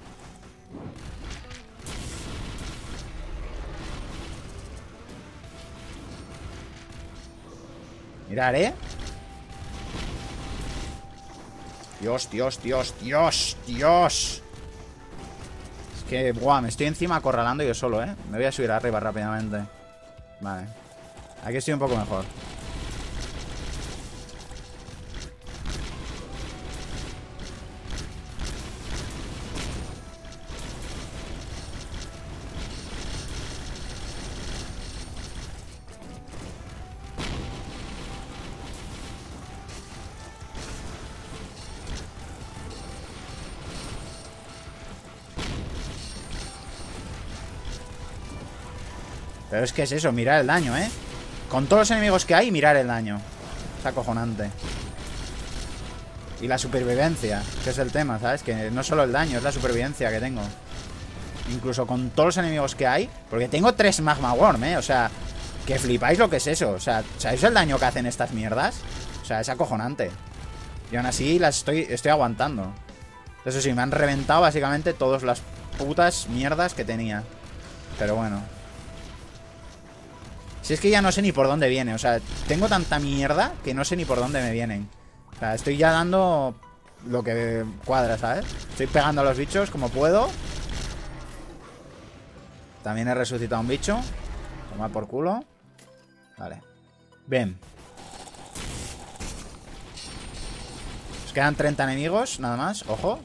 Mirar, ¿eh? Dios, Dios, Dios, Dios, Dios. Es que, buah, me estoy encima acorralando yo solo, ¿eh? Me voy a subir arriba rápidamente. Vale. Aquí estoy un poco mejor. Pero es que es eso, mirar el daño, ¿eh? Con todos los enemigos que hay, mirar el daño. Es acojonante. Y la supervivencia, que es el tema, ¿sabes? Que no solo el daño, es la supervivencia que tengo. Incluso con todos los enemigos que hay. Porque tengo tres Magma Worm, ¿eh? O sea, que flipáis lo que es eso. O sea, ¿sabéis el daño que hacen estas mierdas? O sea, es acojonante. Y aún así las estoy, estoy aguantando. Eso sí, me han reventado básicamente todas las putas mierdas que tenía. Pero bueno. Si es que ya no sé ni por dónde viene. O sea, tengo tanta mierda que no sé ni por dónde me vienen. O sea, estoy ya dando lo que cuadra, ¿sabes? Estoy pegando a los bichos como puedo. También he resucitado un bicho. Toma por culo. Vale. Bien. Nos quedan 30 enemigos, nada más. Ojo.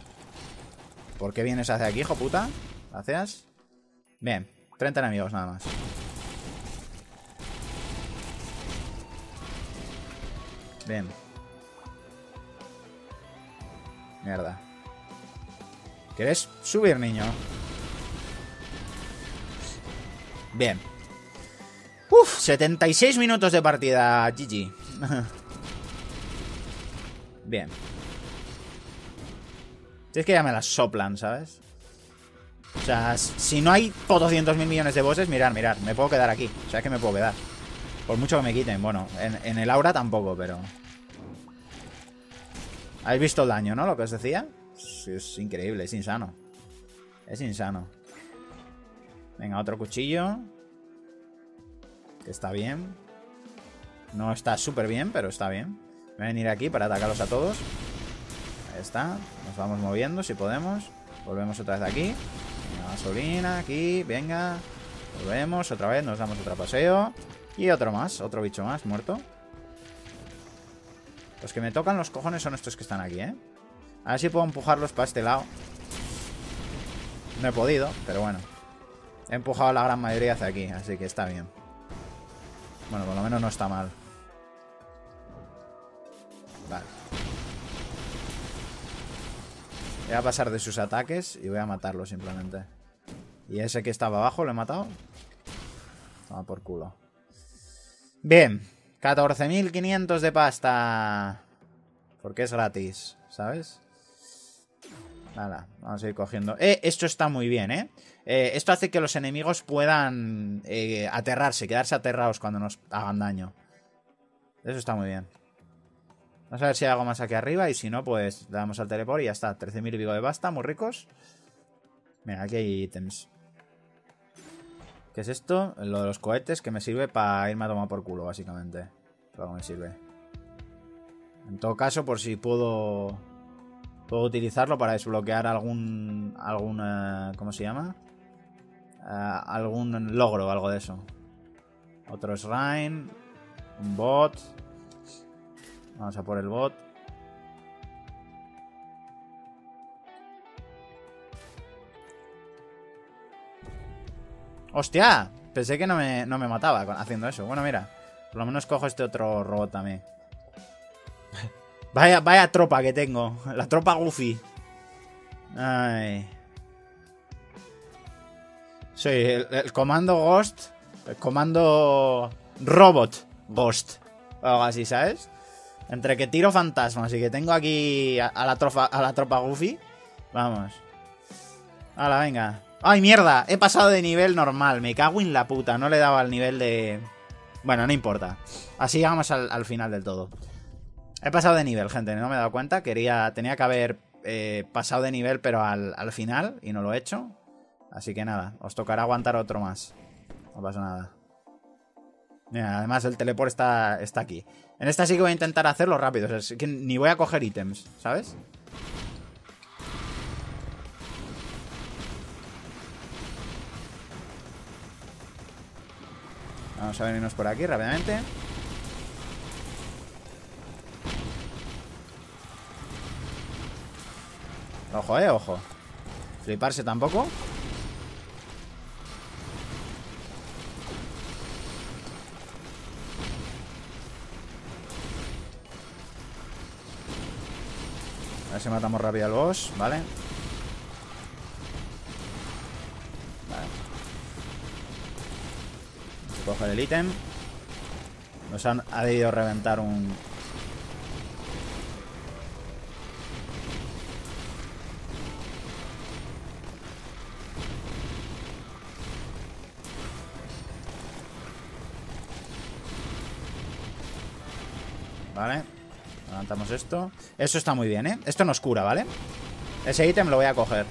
¿Por qué vienes hacia aquí, hijo puta? Gracias. Bien. 30 enemigos, nada más. Bien. Mierda. ¿Quieres subir, niño? Bien. Uf, 76 minutos de partida, GG. Bien. Si es que ya me las soplan, ¿sabes? O sea, si no hay potoscientos mil millones de bosses, mirar, mirar, me puedo quedar aquí. O sea, es que me puedo quedar. Por mucho que me quiten. Bueno, en, el aura tampoco, pero... ¿Habéis visto el daño, no? Lo que os decía. Es, increíble, es insano. Es insano. Venga, otro cuchillo. Que está bien. No está súper bien, pero está bien. Voy a venir aquí para atacarlos a todos. Ahí está. Nos vamos moviendo si podemos. Volvemos otra vez aquí. gasolina, aquí, venga. Volvemos otra vez, nos damos otro paseo. Y otro más, otro bicho más, muerto. Los que me tocan los cojones son estos que están aquí, ¿eh? A ver si puedo empujarlos para este lado. No he podido, pero bueno. He empujado la gran mayoría hacia aquí, así que está bien. Bueno, por lo menos no está mal. Vale. Voy a pasar de sus ataques y voy a matarlo simplemente. ¿Y ese que estaba abajo lo he matado? Toma por culo. Bien, 14.500 de pasta. Porque es gratis, ¿sabes? Nada, vamos a ir cogiendo. Eh, esto está muy bien, ¿eh? eh esto hace que los enemigos puedan eh, aterrarse, quedarse aterrados cuando nos hagan daño. Eso está muy bien. Vamos a ver si hay algo más aquí arriba y si no, pues le damos al teleport y ya está. 13.000 y pico de pasta, muy ricos. Mira, aquí hay ítems. ¿Qué es esto? Lo de los cohetes que me sirve para irme a tomar por culo, básicamente. Pero me sirve. En todo caso, por si puedo... Puedo utilizarlo para desbloquear algún... algún eh, ¿Cómo se llama? Eh, algún logro o algo de eso. Otro shrine. Un bot. Vamos a por el bot. ¡Hostia! Pensé que no me, mataba haciendo eso. Bueno, mira. Por lo menos cojo este otro robot también. vaya, vaya tropa que tengo. La tropa Goofy. Ay. Soy el, comando Ghost. El comando Robot Ghost. O algo así, ¿sabes? Entre que tiro fantasmas y que tengo aquí a, la, tropa, a la tropa Goofy. Vamos. Hala, venga. ¡Ay, mierda! He pasado de nivel normal. Me cago en la puta. No le daba el nivel de... Bueno, no importa. Así llegamos al, final del todo. He pasado de nivel, gente. No me he dado cuenta. Quería... Tenía que haber eh, pasado de nivel, pero al, final. Y no lo he hecho. Así que nada. Os tocará aguantar otro más. No pasa nada. Mira, además el teleport está, está aquí. En esta sí que voy a intentar hacerlo rápido. Sea, que ni voy a coger ítems, ¿sabes? Vamos a venirnos por aquí rápidamente. Ojo, eh, ojo. Fliparse tampoco. A ver si matamos rápido al boss, ¿vale? Coger el ítem. Nos han ha debido reventar un... Vale. Levantamos esto. Eso está muy bien, ¿eh? Esto nos cura, ¿vale? Ese ítem lo voy a coger.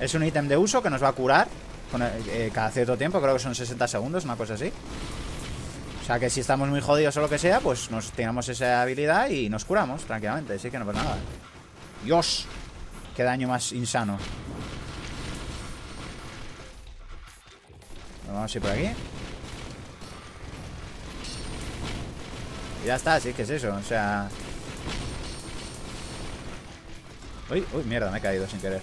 Es un ítem de uso que nos va a curar eh, cada cierto tiempo. Creo que son 60 segundos, una cosa así. O sea que si estamos muy jodidos o lo que sea, pues nos tiramos esa habilidad y nos curamos tranquilamente. Así que no pasa nada. Dios, qué daño más insano. Vamos a ir por aquí. Y ya está, sí que es eso, o sea... Uy, uy, mierda, me he caído sin querer.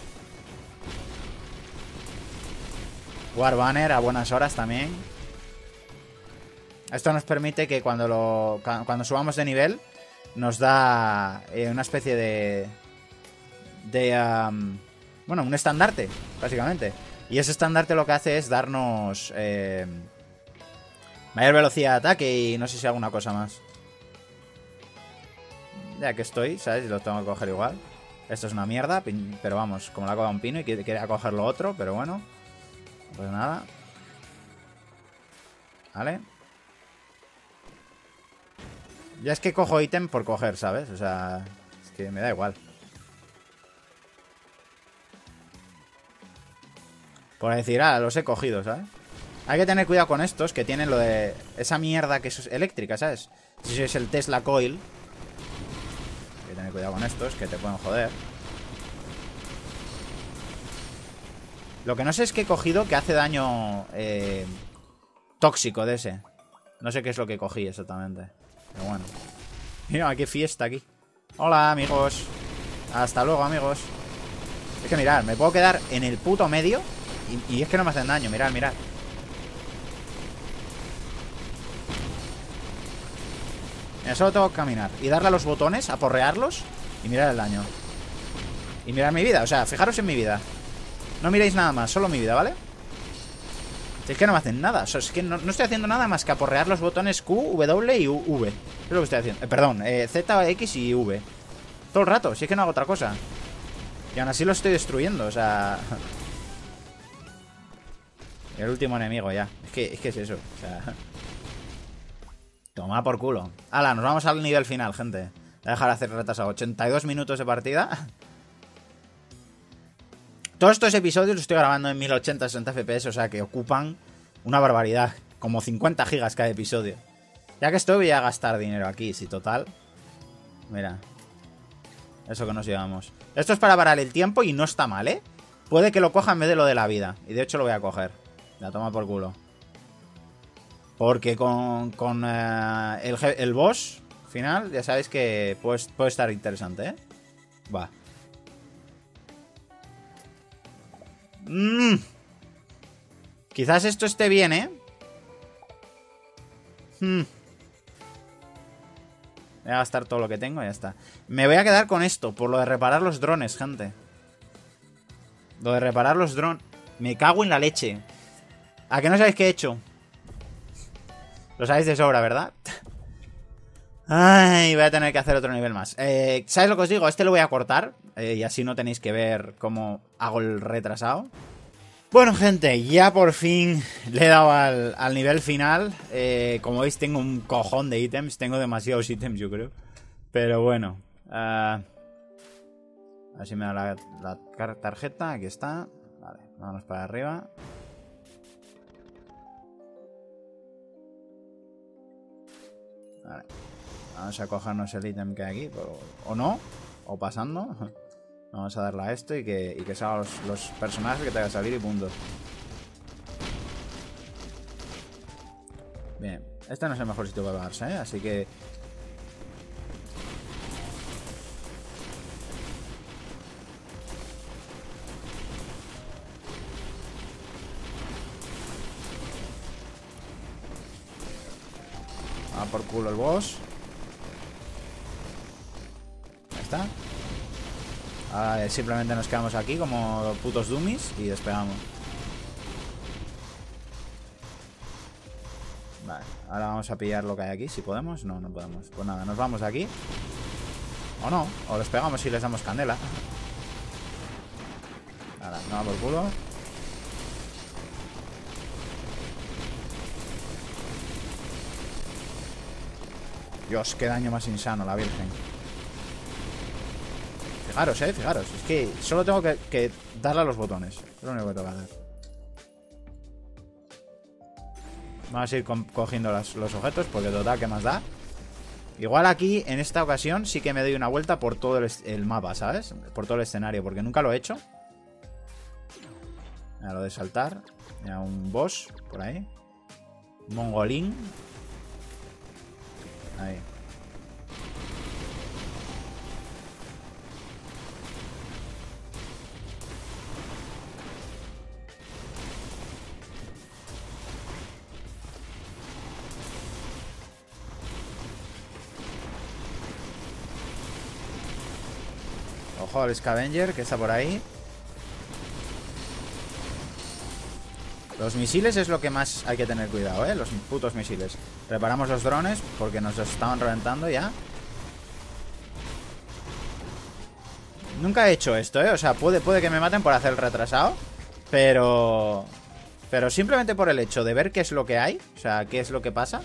War Banner a buenas horas también. Esto nos permite que cuando lo cuando subamos de nivel nos da eh, una especie de de bueno, un estandarte, básicamente. Y ese estandarte lo que hace es darnos eh, mayor velocidad de ataque y no sé si alguna cosa más. Ya que estoy, ¿sabes? Lo tengo que coger igual. Esto es una mierda, pero vamos, como la coja un pino y quería coger lo otro, pero bueno. Pues nada. ¿Vale? Ya es que cojo ítem por coger, ¿sabes? O sea, es que me da igual. Por decir, ah, los he cogido, ¿sabes? Hay que tener cuidado con estos que tienen lo de... Esa mierda que es eléctrica, ¿sabes? Si es el Tesla Coil, cuidado con estos, que te pueden joder. Lo que no sé es que he cogido que hace daño eh, tóxico de ese. No sé qué es lo que cogí exactamente. Pero bueno. Mira, qué fiesta aquí. Hola, amigos. Hasta luego, amigos. Es que mirad, me puedo quedar en el puto medio y, y es que no me hacen daño. Mirad, mirad. solo tengo que caminar y darle a los botones, aporrearlos y mirar el daño. Y mirar mi vida, o sea, fijaros en mi vida. No miréis nada más, solo mi vida, ¿vale? es que no me hacen nada, o sea, es que no, estoy haciendo nada más que aporrear los botones Q, W y U, V. Es lo que estoy haciendo. Eh, perdón, eh, Z, X y V. Todo el rato, si es que no hago otra cosa. Y aún así lo estoy destruyendo, o sea... El último enemigo ya. Es que es, que es eso, o sea... Toma por culo. Hala, nos vamos al nivel final, gente. Voy a dejar de hacer retrasado. 82 minutos de partida. Todos estos episodios los estoy grabando en 1080 60 FPS, o sea que ocupan una barbaridad. Como 50 gigas cada episodio. Ya que estoy, voy a gastar dinero aquí, si total. Mira. Eso que nos llevamos. Esto es para parar el tiempo y no está mal, ¿eh? Puede que lo coja en vez de lo de la vida. Y de hecho lo voy a coger. La toma por culo. Porque con, con eh, el, el, boss final, ya sabéis que puede, puede estar interesante, ¿eh? Va. Mmm. Quizás esto esté bien, ¿eh? Hmm. Voy a gastar todo lo que tengo y ya está. Me voy a quedar con esto, por lo de reparar los drones, gente. Lo de reparar los drones. Me cago en la leche. ¿A qué no sabéis qué he hecho? Lo sabéis de sobra, ¿verdad? Ay, voy a tener que hacer otro nivel más. Eh, ¿Sabéis lo que os digo? Este lo voy a cortar. Eh, y así no tenéis que ver cómo hago el retrasado. Bueno, gente, ya por fin le he dado al, nivel final. Eh, como veis, tengo un cojón de ítems. Tengo demasiados ítems, yo creo. Pero bueno. a ver si me da la, la tarjeta. Aquí está. Vale, vamos para arriba. Vale. Vamos a cogernos el ítem que hay aquí. O no. o pasando. Vamos a darle a esto y que, y que salgan los, personajes que te a salir y punto. Bien, este no es el mejor sitio para darse, ¿eh? Así que... Va por culo el boss. Ahora simplemente nos quedamos aquí como putos dummies y despegamos. Vale, ahora vamos a pillar lo que hay aquí, si podemos. No, no podemos. Pues nada, nos vamos de aquí. O no, o despegamos y les damos candela. Ahora, no por culo. Dios, qué daño más insano, la Virgen. Fijaros, eh, fijaros. Es que solo tengo que, darle a los botones. Es lo único que tengo que hacer. Vamos a ir cogiendo los, objetos porque total, ¿qué más da? Igual aquí, en esta ocasión, sí que me doy una vuelta por todo el, mapa, ¿sabes? Por todo el escenario, porque nunca lo he hecho. A lo de saltar. Mira, un boss por ahí. Mongolín. Ahí. Ojo al Scavenger que está por ahí. Los misiles es lo que más hay que tener cuidado, ¿eh? Los putos misiles. Reparamos los drones porque nos estaban reventando ya. Nunca he hecho esto, ¿eh? O sea, puede, puede que me maten por hacer el retrasado. Pero... Pero simplemente por el hecho de ver qué es lo que hay, o sea, qué es lo que pasa,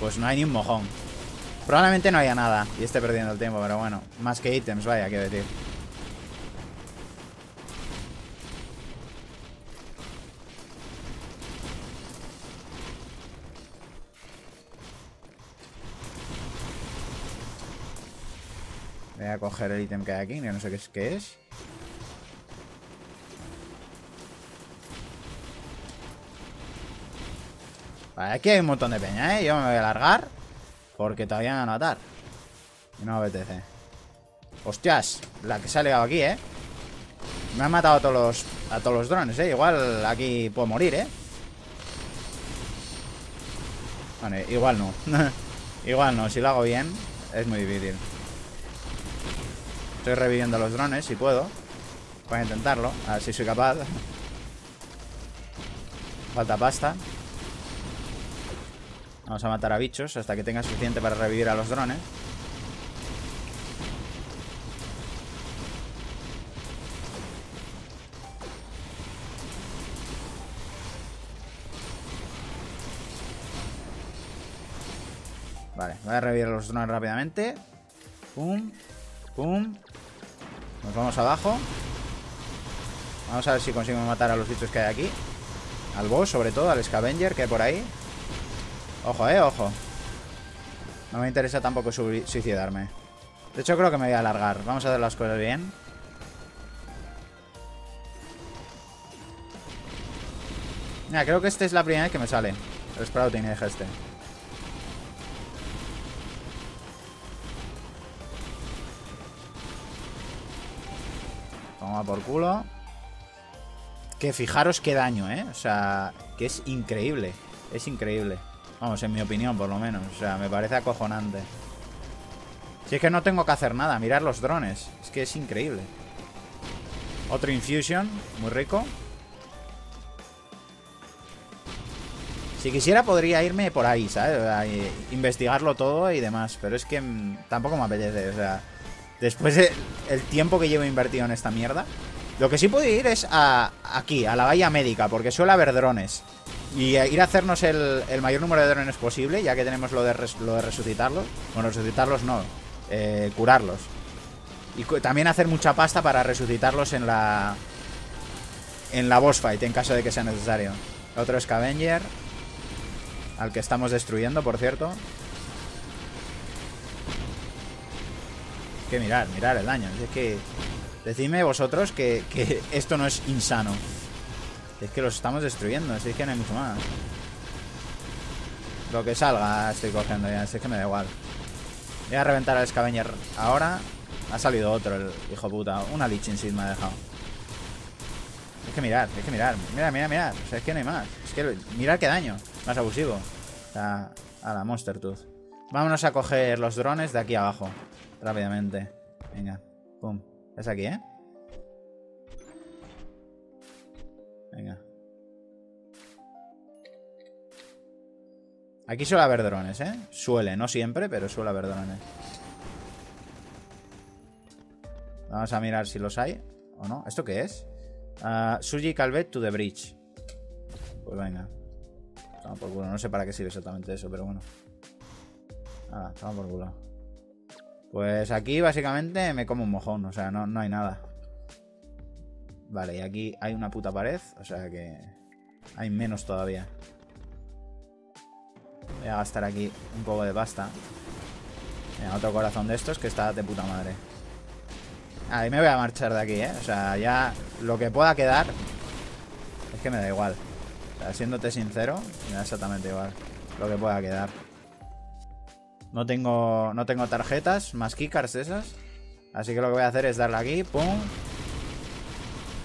pues no hay ni un mojón. Probablemente no haya nada y esté perdiendo el tiempo, pero bueno, más que ítems, vaya, que decir. Coger el ítem que hay aquí, no sé qué es. Qué es. Vale, aquí hay un montón de peña, ¿eh? Yo me voy a largar porque todavía me van a matar. Y no me apetece. Hostias, la que se ha ligado aquí, ¿eh? Me han matado a todos los, a todos los drones, ¿eh? Igual aquí puedo morir, ¿eh? Vale, igual no. igual no, si lo hago bien es muy difícil. Estoy reviviendo los drones si puedo. Voy a intentarlo, a ver si soy capaz. Falta pasta. Vamos a matar a bichos hasta que tenga suficiente para revivir a los drones. Vale, voy a revivir los drones rápidamente. Pum, pum. Nos vamos abajo. Vamos a ver si consigo matar a los bichos que hay aquí. Al boss, sobre todo, al scavenger que hay por ahí. Ojo, eh, ojo. No me interesa tampoco suicidarme. De hecho, creo que me voy a alargar. Vamos a hacer las cosas bien. Mira, creo que esta es la primera vez que me sale. El Sprouting deja este. Toma por culo. Que fijaros qué daño, ¿eh? O sea, que es increíble. Es increíble. Vamos, en mi opinión, por lo menos. O sea, me parece acojonante. Si es que no tengo que hacer nada, mirar los drones. Es que es increíble. Otro Infusion, muy rico. Si quisiera podría irme por ahí, ¿sabes? investigarlo todo y demás. Pero es que mm, tampoco me apetece, o sea... Después del tiempo que llevo invertido en esta mierda. Lo que sí puedo ir es a, aquí, a la valla médica, porque suele haber drones. Y ir a hacernos el, mayor número de drones posible, ya que tenemos lo de, lo de resucitarlos. Bueno, resucitarlos no, eh, curarlos. Y también hacer mucha pasta para resucitarlos en la... En la boss fight, en caso de que sea necesario. Otro Scavenger. Al que estamos destruyendo, por cierto. Que mirar, mirar el daño. Es que... Decidme vosotros que, que esto no es insano. Es que los estamos destruyendo, así que no hay mucho más. Lo que salga estoy cogiendo ya, así que me da igual. Voy a reventar al Scavenger ahora. Ha salido otro, el hijo puta. Una Lich Seed me ha dejado. Es que mirar, es que mirar. Mira, mira, mira. O sea, es que no hay más. Es que mirar qué daño. Más abusivo. O sea, a la Monster Tooth. Vámonos a coger los drones de aquí abajo. Rápidamente. Venga. Pum. Es aquí, ¿eh? Venga. Aquí suele haber drones, ¿eh? Suele, no siempre, pero suele haber drones. Vamos a mirar si los hay o no. ¿Esto qué es? Uh, Suji Calvet to the bridge. Pues venga. Toma por culo. No sé para qué sirve exactamente eso, pero bueno. Ah, toma por culo. Pues aquí básicamente me como un mojón. O sea, no, no hay nada. Vale, y aquí hay una puta pared. O sea que hay menos todavía. Voy a gastar aquí un poco de pasta. Mira, otro corazón de estos que está de puta madre. Ahí me voy a marchar de aquí, ¿eh? O sea, ya lo que pueda quedar es que me da igual. O sea, siéndote sincero, me da exactamente igual lo que pueda quedar. No tengo, no tengo tarjetas, más keycards esas. Así que lo que voy a hacer es darle aquí, pum.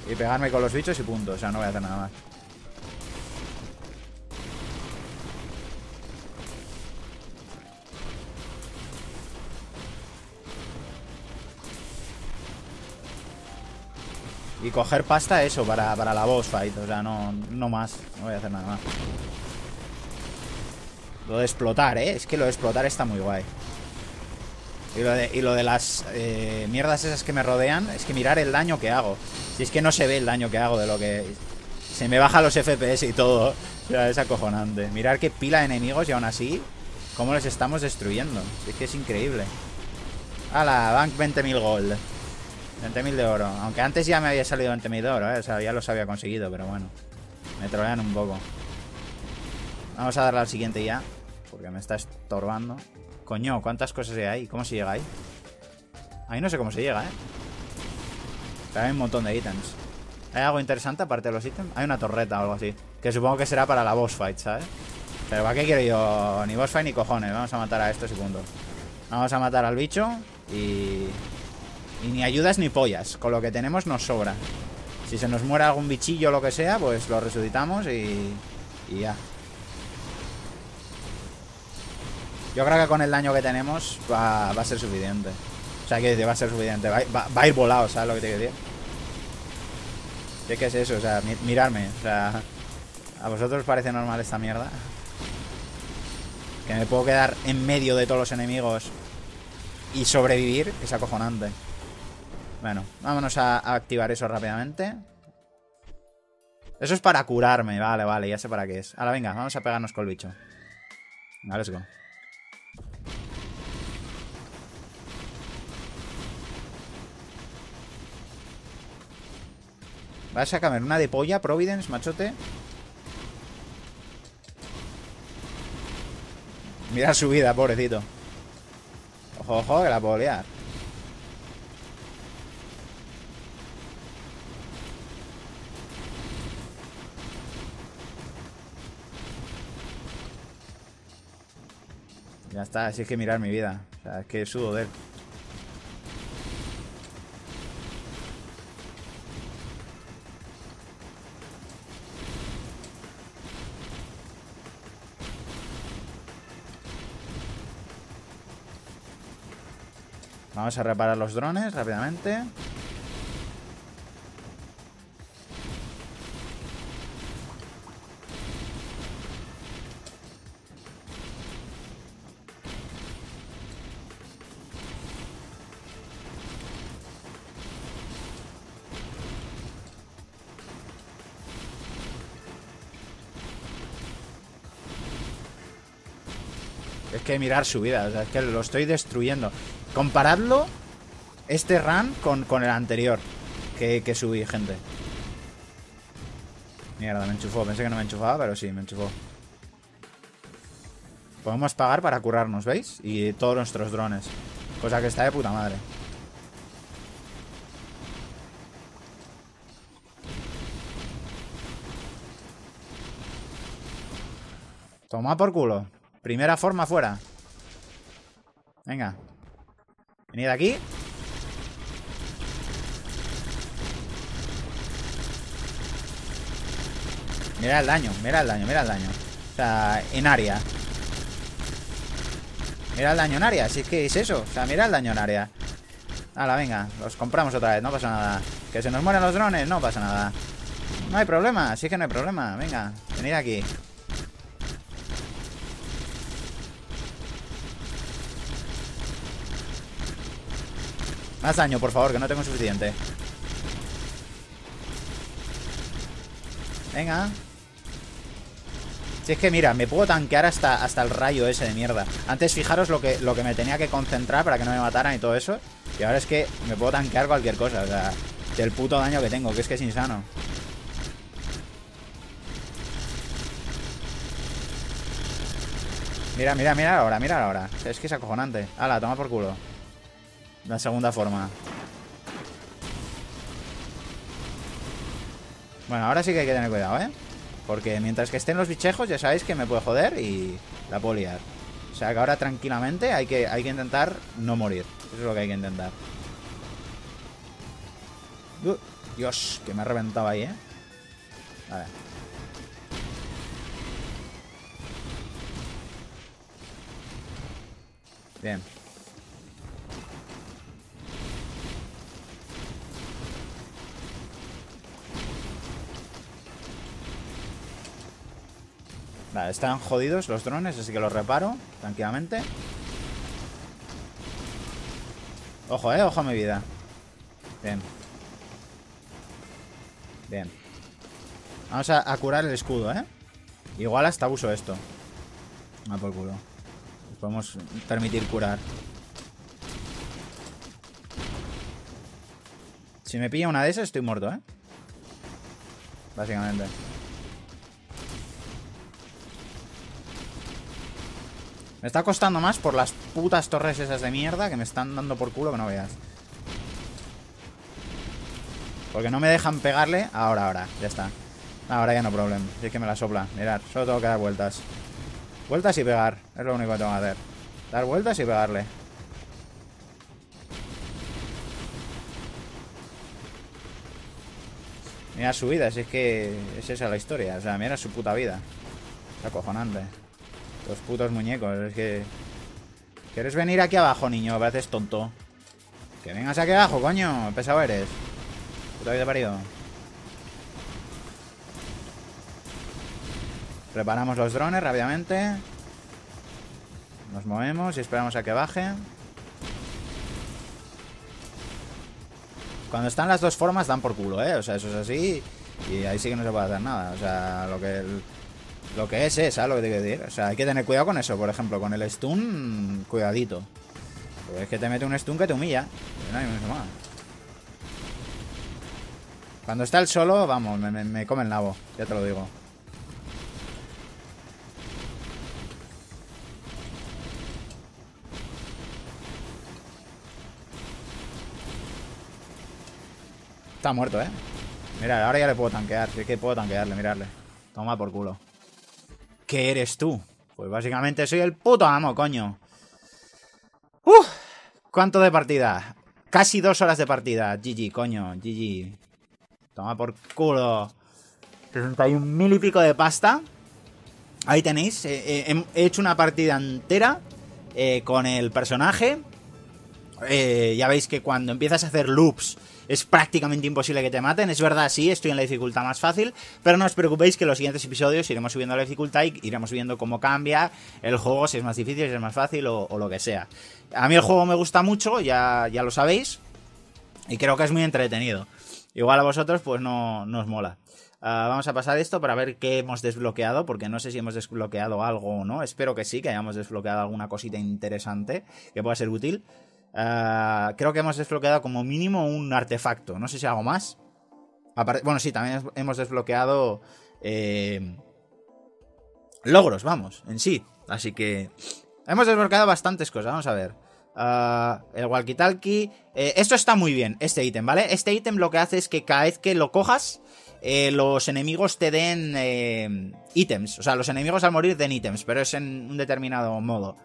Y pegarme con los bichos y punto. O sea, no voy a hacer nada más. Y coger pasta, eso, para, la boss fight. O sea, no, no más. No voy a hacer nada más. Lo de explotar, ¿eh? Es que lo de explotar está muy guay. Y lo de, y lo de las eh, mierdas esas que me rodean, es que mirar el daño que hago. Si es que no se ve el daño que hago de lo que... Se me bajan los FPS y todo. O sea, es acojonante. Mirar qué pila de enemigos y aún así, cómo les estamos destruyendo. Es que es increíble. A la bank 20.000 gold. 20.000 de oro. Aunque antes ya me había salido 20.000 de oro, ¿eh? O sea, ya los había conseguido, pero bueno. Me trolean un poco. Vamos a darle al siguiente ya. Porque me está estorbando. Coño, ¿cuántas cosas hay ahí? ¿Cómo se llega ahí? Ahí no sé cómo se llega, ¿eh? Pero hay un montón de ítems. ¿Hay algo interesante aparte de los ítems? Hay una torreta o algo así. Que supongo que será para la boss fight, ¿sabes? Pero ¿para qué quiero yo? Ni boss fight ni cojones. Vamos a matar a estos y punto. Vamos a matar al bicho y... Y ni ayudas ni pollas. Con lo que tenemos nos sobra. Si se nos muere algún bichillo o lo que sea, pues lo resucitamos y... Y ya. Yo creo que con el daño que tenemos va, a ser suficiente. O sea, que va a ser suficiente. Va, a ir volado, ¿sabes lo que te quiero decir? ¿Qué, ¿Qué es eso? O sea, mirarme. O sea, ¿a vosotros os parece normal esta mierda? Que me puedo quedar en medio de todos los enemigos y sobrevivir es acojonante. Bueno, vámonos a, activar eso rápidamente. Eso es para curarme, vale, vale, ya sé para qué es. Ahora venga, vamos a pegarnos con el bicho. Venga, let's go. Vas a cambiar una de polla, Providence, machote. Mira su vida, pobrecito. Ojo, ojo, que la puedo liar. Ya está, así es que mirar mi vida. O sea, es que sudo de él. Vamos a reparar los drones rápidamente. Es que mirar su vida, o es que lo estoy destruyendo. Comparadlo, este run, con, con el anterior que, que subí, gente. Mierda, me enchufó. Pensé que no me enchufaba, pero sí, me enchufó. Podemos pagar para curarnos, ¿veis? Y todos nuestros drones. Cosa que está de puta madre. Toma por culo. Primera forma fuera. Venga. Venid aquí. Mira el daño, mira el daño, mira el daño. O sea, en área. Mira el daño en área, si es que es eso. O sea, mira el daño en área. Hala, venga, los compramos otra vez, no pasa nada. Que se nos mueren los drones, no pasa nada. No hay problema, sí que no hay problema. Venga, venid aquí. Más daño, por favor, que no tengo suficiente. Venga. Si es que mira, me puedo tanquear hasta, hasta el rayo ese de mierda. Antes fijaros lo que, lo que me tenía que concentrar para que no me mataran y todo eso. Y ahora es que me puedo tanquear cualquier cosa. O sea, del puto daño que tengo, que es que es insano. Mira, mira, mira ahora, mira ahora. Es que es acojonante. Hala, toma por culo. La segunda forma. Bueno, ahora sí que hay que tener cuidado, ¿eh? Porque mientras que estén los bichejos ya sabéis que me puede joder y la puedo liar. O sea que ahora tranquilamente hay que, hay que intentar no morir. Eso es lo que hay que intentar. Uh, Dios, que me ha reventado ahí, ¿eh? Ver. Bien. Vale, están jodidos los drones, así que los reparo tranquilamente. Ojo, eh, ojo a mi vida. Bien. Bien. Vamos a, curar el escudo, ¿eh? Igual hasta uso esto. Ah, por culo. podemos permitir curar. Si me pilla una de esas, estoy muerto, ¿eh? Básicamente. Me está costando más por las putas torres esas de mierda que me están dando por culo que no veas. Porque no me dejan pegarle. Ahora, ahora, ya está. Ahora ya no problema. Si es que me la sopla. Mirad, solo tengo que dar vueltas. Vueltas y pegar. Es lo único que tengo que hacer. Dar vueltas y pegarle. Mira su vida, si es que es esa la historia. O sea, mira su puta vida. Es acojonante. Los putos muñecos, es que... ¿Quieres venir aquí abajo, niño? Haces tonto. Que vengas aquí abajo, coño. Pesado eres. Puta vida parido. Preparamos los drones rápidamente. Nos movemos y esperamos a que baje. Cuando están las dos formas dan por culo, ¿eh? O sea, eso es así. Y ahí sí que no se puede hacer nada. O sea, lo que... Lo que es es, ¿sabes lo que te quiero decir? O sea, hay que tener cuidado con eso. Por ejemplo, con el stun, cuidadito. Porque es que te mete un stun que te humilla. No hay más. Cuando está el solo, vamos, me, me come el nabo. Ya te lo digo. Está muerto, ¿eh? Mira, ahora ya le puedo tanquear. Sí que puedo tanquearle, mirarle. Toma por culo. ¿Qué eres tú? Pues básicamente soy el puto amo, coño. ¡Uf! ¿Cuánto de partida? Casi dos horas de partida. GG, coño. GG. Toma por culo. 61 mil y pico de pasta. Ahí tenéis. Eh, eh, he hecho una partida entera eh, con el personaje. ya veis que cuando empiezas a hacer loops es prácticamente imposible que te maten. Es verdad, sí, estoy en la dificultad más fácil, pero no os preocupéis que en los siguientes episodios iremos subiendo la dificultad y iremos viendo cómo cambia el juego, si es más difícil, si es más fácil o, lo que sea. A mí el juego me gusta mucho, ya, ya lo sabéis, y creo que es muy entretenido. Igual a vosotros, pues no, no os mola. Ah, vamos a pasar esto para ver qué hemos desbloqueado, porque no sé si hemos desbloqueado algo o no. Espero que sí, que hayamos desbloqueado alguna cosita interesante que pueda ser útil. Ah, creo que hemos desbloqueado como mínimo un artefacto. No sé si algo más. bueno, sí, también hemos desbloqueado eh, logros, vamos, en sí. Así que hemos desbloqueado bastantes cosas. Vamos a ver. Ah, el walkie-talkie. Eh, esto está muy bien, este ítem, ¿vale? Este ítem lo que hace es que cada vez que lo cojas, eh, los enemigos te den eh, ítems. O sea, los enemigos al morir den ítems, pero es en un determinado modo.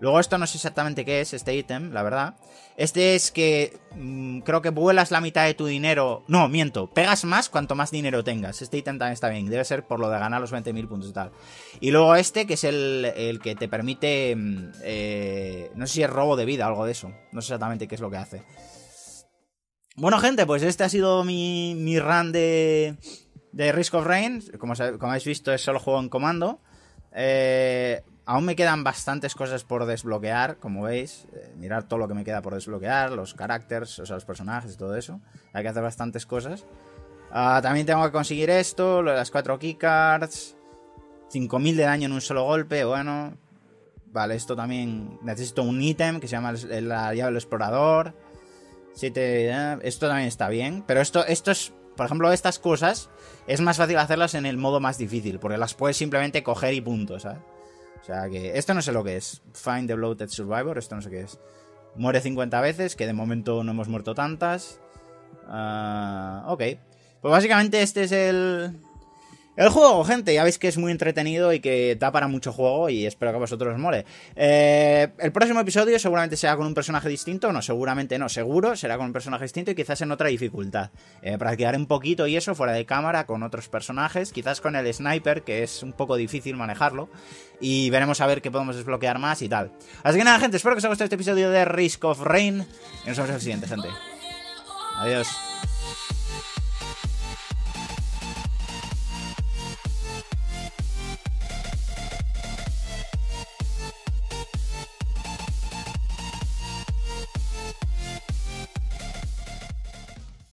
Luego esto no sé exactamente qué es este ítem, la verdad. Este es que mm, creo que vuelas la mitad de tu dinero. No, miento. Pegas más cuanto más dinero tengas. Este ítem también está bien. Debe ser por lo de ganar los 20.000 puntos y tal. Y luego este, que es el, que te permite... Mm, eh, no sé si es robo de vida o algo de eso. No sé exactamente qué es lo que hace. Bueno, gente, pues este ha sido mi, mi run de, de Risk of Rain. Como, como habéis visto, es solo juego en comando. Eh, Aún me quedan bastantes cosas por desbloquear, como veis. Eh, mirar todo lo que me queda por desbloquear, los caracteres, o sea, los personajes y todo eso. Hay que hacer bastantes cosas. Ah, también tengo que conseguir esto, las 4 keycards. 5000 de daño en un solo golpe, bueno. Vale, esto también. Necesito un ítem que se llama la llave del explorador. Eh, esto también está bien. Pero esto, esto es. Por ejemplo, estas cosas es más fácil hacerlas en el modo más difícil. Porque las puedes simplemente coger y punto, ¿sabes? O sea que esto no sé lo que es. Find the Bloated Survivor, esto no sé qué es. Muere 50 veces, que de momento no hemos muerto tantas. Uh, ok. Pues básicamente este es el, el juego, gente, ya veis que es muy entretenido y que da para mucho juego y espero que a vosotros os mole. Eh, el próximo episodio seguramente será con un personaje distinto, no, seguramente no, seguro será con un personaje distinto y quizás en otra dificultad. Eh, practicaré un poquito y eso fuera de cámara con otros personajes, quizás con el sniper, que es un poco difícil manejarlo, y veremos a ver qué podemos desbloquear más y tal. Así que nada, gente, espero que os haya gustado este episodio de Risk of Rain y nos vemos en el siguiente, gente. Adiós.